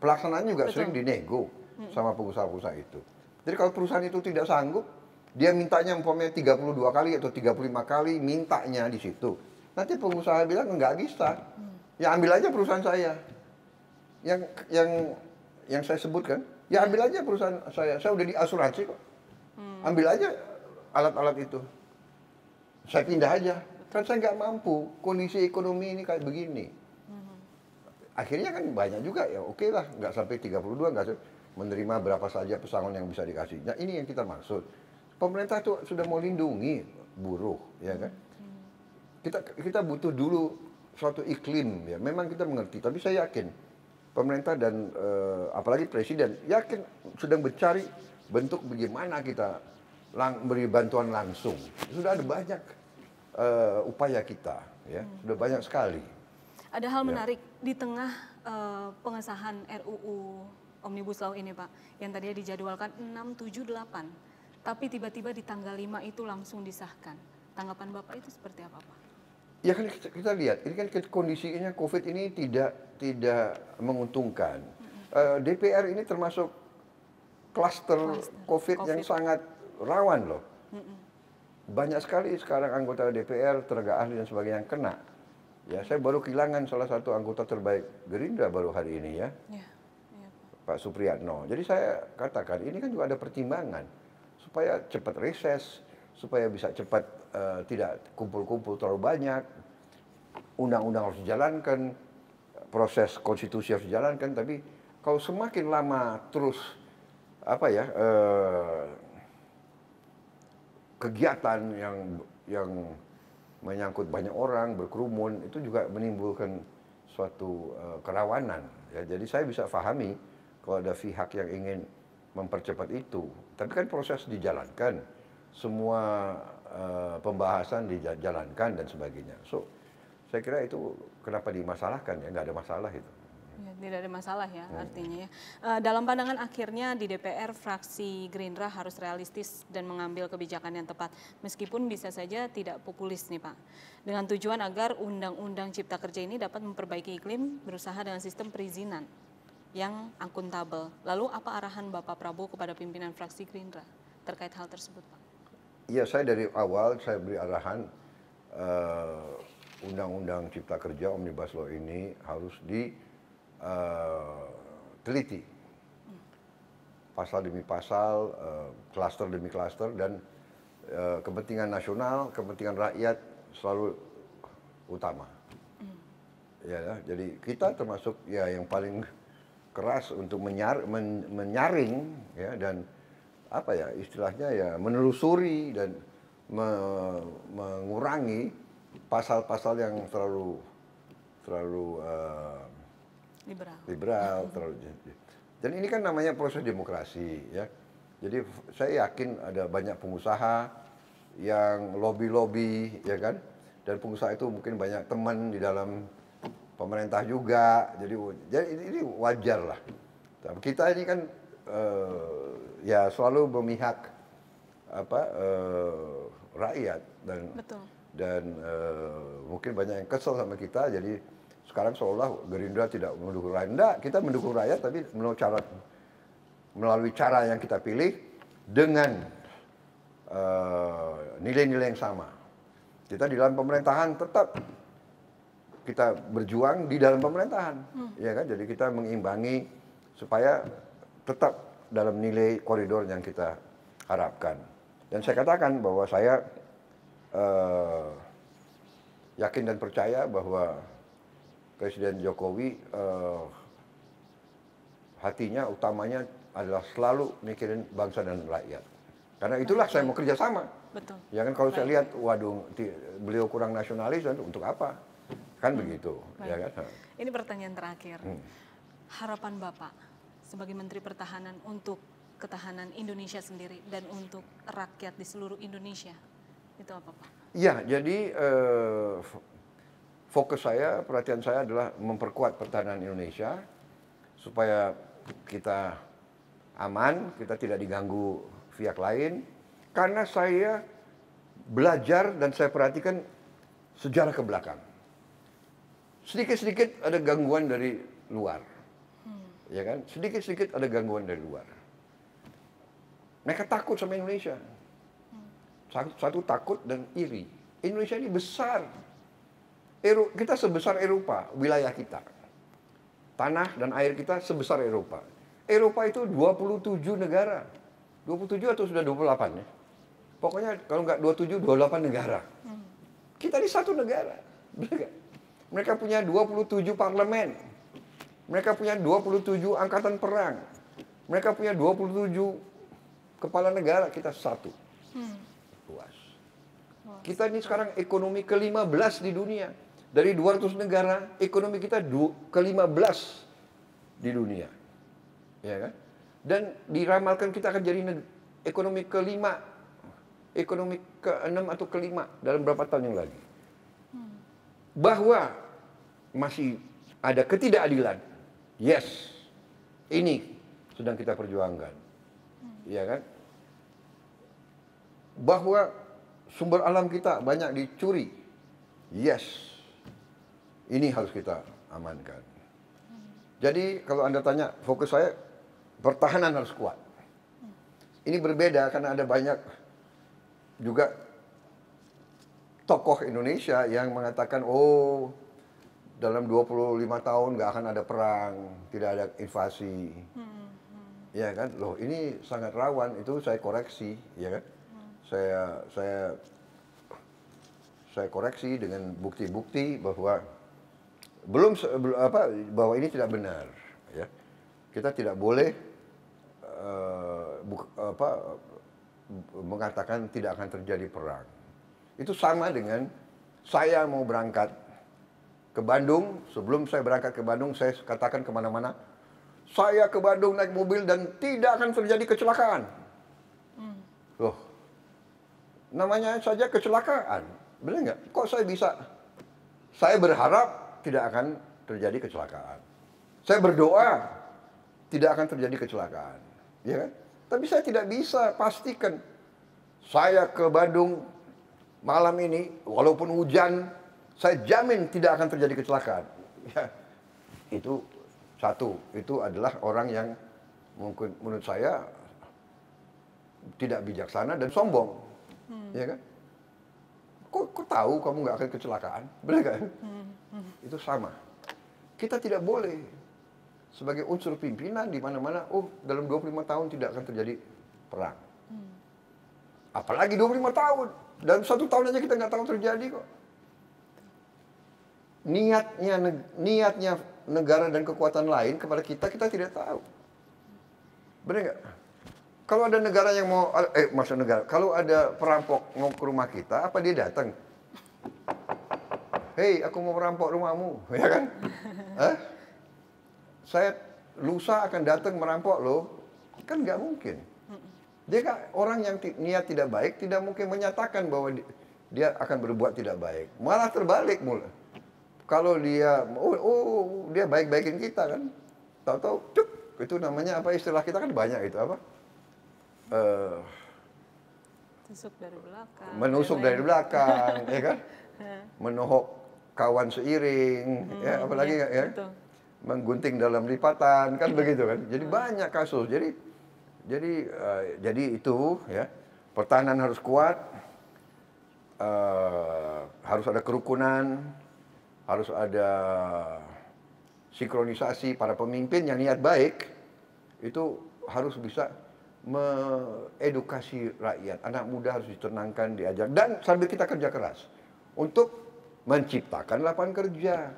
pelaksanaan juga sering dinego sama pengusaha-pengusaha itu. Jadi kalau perusahaan itu tidak sanggup, dia mintanya umpamanya 32 kali atau 35 kali mintanya di situ. Nanti pengusaha bilang enggak bisa. Ya ambil aja perusahaan saya. Yang yang yang saya sebutkan, ya ambil aja perusahaan saya. Saya udah diasuransi kok. Ambil aja alat-alat itu. Saya pindah aja. Kan saya nggak mampu. Kondisi ekonomi ini kayak begini. Akhirnya kan banyak juga ya oke lah nggak sampai 32 nggak sampai menerima berapa saja pesangon yang bisa dikasih. Nah ini yang kita maksud. Pemerintah tuh sudah mau lindungi buruh ya kan. Kita kita butuh dulu suatu iklim ya. Memang kita mengerti tapi saya yakin pemerintah dan eh, apalagi presiden yakin sedang mencari bentuk bagaimana kita lang, beri bantuan langsung. Sudah ada banyak eh, upaya kita ya. Sudah banyak sekali. Ada Ya. hal menarik di tengah eh, pengesahan RUU Omnibus Law ini Pak, yang tadinya dijadwalkan 678, tapi tiba-tiba di tanggal 5 itu langsung disahkan. Tanggapan Bapak itu seperti apa Pak? Ya kan kita, kita lihat, ini kan kondisinya COVID ini tidak tidak menguntungkan. Eh, DPR ini termasuk klaster COVID, yang COVID. sangat rawan loh. Banyak sekali sekarang anggota DPR, tenaga ahli dan sebagainya yang kena. Ya, saya baru kehilangan salah satu anggota terbaik Gerindra baru hari ini ya, ya Pak. Supriyatno. Jadi saya katakan ini kan juga ada pertimbangan supaya cepat reses, supaya bisa cepat eh, tidak kumpul-kumpul terlalu banyak, undang-undang harus dijalankan, proses konstitusi harus dijalankan. Tapi kalau semakin lama terus apa ya eh, kegiatan yang yang menyangkut banyak orang berkerumun itu juga menimbulkan suatu eh, kerawanan. Ya, jadi saya bisa pahami kalau ada pihak yang ingin mempercepat itu. Tapi kan proses dijalankan, semua eh, pembahasan dijalankan dan sebagainya. So saya kira itu kenapa dimasalahkan ya nggak ada masalah itu. Ya, tidak ada masalah ya artinya ya. Eh, dalam pandangan akhirnya di DPR fraksi Gerindra harus realistis dan mengambil kebijakan yang tepat meskipun bisa saja tidak populis nih Pak. Dengan tujuan agar undang-undang cipta kerja ini dapat memperbaiki iklim berusaha dengan sistem perizinan yang akuntabel. Lalu apa arahan Bapak Prabowo kepada pimpinan fraksi Gerindra terkait hal tersebut Pak? Iya, saya dari awal saya beri arahan eh, undang-undang Cipta Kerja Omnibus Law ini harus diteliti. Pasal demi pasal, eh, klaster demi klaster dan eh, kepentingan nasional, kepentingan rakyat selalu utama. Ya, jadi kita termasuk ya yang paling keras untuk menyar, men- menyaring ya dan apa ya istilahnya ya menelusuri dan me- mengurangi pasal-pasal yang terlalu terlalu eh, Liberal. liberal terlalu dan ini kan namanya proses demokrasi ya. Jadi saya yakin ada banyak pengusaha yang lobby-lobby ya kan? Dan pengusaha itu mungkin banyak teman di dalam pemerintah juga jadi jadi ini, wajar lah tapi kita ini kan eh, ya selalu memihak apa eh, rakyat dan Betul. dan eh, mungkin banyak yang kesel sama kita jadi sekarang seolah Gerindra tidak mendukung rakyat. Enggak, kita mendukung rakyat tapi melalui cara melalui cara yang kita pilih dengan nilai-nilai yang sama. Kita di dalam pemerintahan tetap kita berjuang di dalam pemerintahan, ya kan? Jadi kita mengimbangi supaya tetap dalam nilai koridor yang kita harapkan. Dan saya katakan bahwa saya eh, yakin dan percaya bahwa Presiden Jokowi eh, hatinya utamanya adalah selalu mikirin bangsa dan rakyat. Karena itulah saya mau kerjasama. Betul. Ya kan kalau saya lihat, waduh, beliau kurang nasionalis, untuk apa? Kan begitu, ya kan? Ini pertanyaan terakhir. Harapan Bapak sebagai Menteri Pertahanan untuk ketahanan Indonesia sendiri dan untuk rakyat di seluruh Indonesia? Itu apa Pak? Iya, jadi eh, fokus saya, perhatian saya adalah memperkuat pertahanan Indonesia supaya kita aman, kita tidak diganggu pihak lain. Karena saya belajar dan saya perhatikan sejarah ke belakang. Sedikit-sedikit ada gangguan dari luar. Ya kan? Sedikit-sedikit ada gangguan dari luar. Mereka takut sama Indonesia. Satu, satu takut dan iri. Indonesia ini besar. Ero, kita sebesar Eropa, wilayah kita. Tanah dan air kita sebesar Eropa. Eropa itu 27 negara. 27 atau sudah 28 ya? Pokoknya kalau nggak 27, 28 negara. Kita di satu negara. Mereka punya 27 parlemen. Mereka punya 27 angkatan perang. Mereka punya 27 kepala negara, kita satu. Hmm. Luas. Kita ini sekarang ekonomi ke-15 di dunia. Dari 200 negara, ekonomi kita ke-15 di dunia. Ya kan? Dan diramalkan kita akan jadi ekonomi kelima, ekonomi ke-6 atau kelima dalam berapa tahun yang lagi. Bahwa masih ada ketidakadilan. Yes. Ini sedang kita perjuangkan. Ya kan? Bahwa sumber alam kita banyak dicuri. Yes. Ini harus kita amankan. Jadi kalau Anda tanya, fokus saya pertahanan harus kuat. Ini berbeda karena ada banyak juga tokoh Indonesia yang mengatakan, oh dalam 25 tahun nggak akan ada perang, tidak ada invasi. Hmm, hmm. Ya kan? Loh, ini sangat rawan, itu saya koreksi, ya kan? Hmm. Saya saya saya koreksi dengan bukti-bukti bahwa belum apa bahwa ini tidak benar, ya. Kita tidak boleh uh, buk, apa mengatakan tidak akan terjadi perang. Itu sama dengan saya mau berangkat ke Bandung, sebelum saya berangkat ke Bandung, saya katakan ke mana-mana, saya ke Bandung naik mobil dan tidak akan terjadi kecelakaan. Hmm. Loh, namanya saja kecelakaan, benar nggak? Kok saya bisa? Saya berharap tidak akan terjadi kecelakaan. Saya berdoa tidak akan terjadi kecelakaan, ya kan? Tapi saya tidak bisa pastikan saya ke Bandung malam ini, walaupun hujan, saya jamin tidak akan terjadi kecelakaan. Ya, itu satu, itu adalah orang yang mungkin menurut saya tidak bijaksana dan sombong, hmm. ya kan? Kok, kok tahu kamu nggak akan kecelakaan, benar kan? Hmm. Hmm. Itu sama. Kita tidak boleh sebagai unsur pimpinan di mana-mana, oh dalam 25 tahun tidak akan terjadi perang. Apalagi 25 tahun, dalam satu tahun aja kita nggak tahu terjadi kok niatnya niatnya negara dan kekuatan lain kepada kita kita tidak tahu. Benar nggak? Kalau ada negara yang mau eh masa negara, kalau ada perampok mau ke rumah kita, apa dia datang? Hei, aku mau merampok rumahmu, ya kan? Hah? Saya lusa akan datang merampok lo, kan nggak mungkin. Dia kan orang yang niat tidak baik tidak mungkin menyatakan bahwa dia akan berbuat tidak baik. Malah terbalik mulai kalau dia oh, oh dia baik-baikin kita kan. Tahu-tahu cuk itu namanya apa istilah kita kan banyak itu apa? Uh, tusuk dari belakang menusuk dari belakang ya kan? Menohok kawan seiring hmm, ya apalagi ya, ya. menggunting dalam lipatan kan begitu kan? Jadi hmm. banyak kasus. Jadi jadi uh, jadi itu ya pertahanan harus kuat uh, harus ada kerukunan harus ada sinkronisasi para pemimpin yang niat baik itu harus bisa mengedukasi rakyat. Anak muda harus ditenangkan, diajar dan sambil kita kerja keras untuk menciptakan lapangan kerja.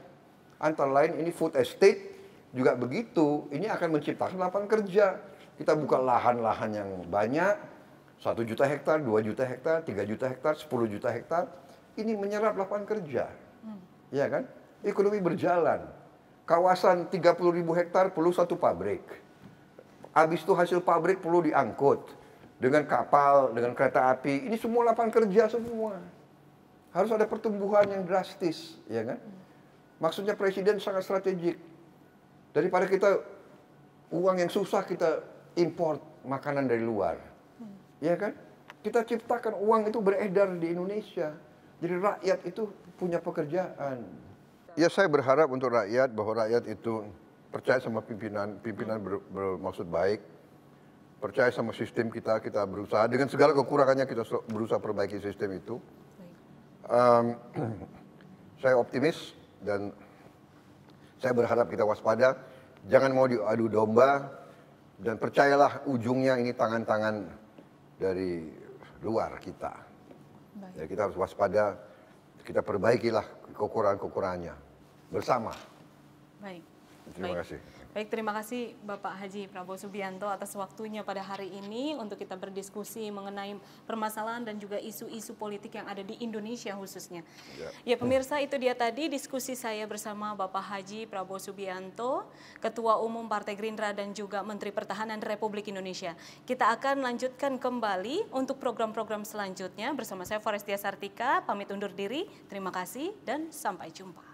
Antara lain ini food estate juga begitu. Ini akan menciptakan lapangan kerja. Kita buka lahan-lahan yang banyak, satu juta hektar, dua juta hektar, tiga juta hektar, sepuluh juta hektar. Ini menyerap lapangan kerja. Ya kan? Ekonomi berjalan. Kawasan 30 ribu hektar perlu satu pabrik. Habis itu hasil pabrik perlu diangkut dengan kapal, dengan kereta api. Ini semua lapangan kerja semua. Harus ada pertumbuhan yang drastis, ya kan? Maksudnya presiden sangat strategik. Daripada kita uang yang susah kita import makanan dari luar. Ya kan? Kita ciptakan uang itu beredar di Indonesia. Jadi rakyat itu punya pekerjaan. Ya saya berharap untuk rakyat bahwa rakyat itu percaya sama pimpinan, pimpinan ber, bermaksud baik, percaya sama sistem kita, kita berusaha dengan segala kekurangannya kita berusaha perbaiki sistem itu. Um, saya optimis dan saya berharap kita waspada, jangan mau diadu domba dan percayalah ujungnya ini tangan-tangan dari luar kita. Baik. Jadi kita harus waspada, kita perbaikilah kekurangan-kekurangannya bersama. Baik. Terima Baik. kasih. Baik, terima kasih Bapak Haji Prabowo Subianto atas waktunya pada hari ini untuk kita berdiskusi mengenai permasalahan dan juga isu-isu politik yang ada di Indonesia khususnya. Ya. ya pemirsa itu dia tadi diskusi saya bersama Bapak Haji Prabowo Subianto, Ketua Umum Partai Gerindra dan juga Menteri Pertahanan Republik Indonesia. Kita akan lanjutkan kembali untuk program-program selanjutnya bersama saya Forestia Sartika, pamit undur diri, terima kasih dan sampai jumpa.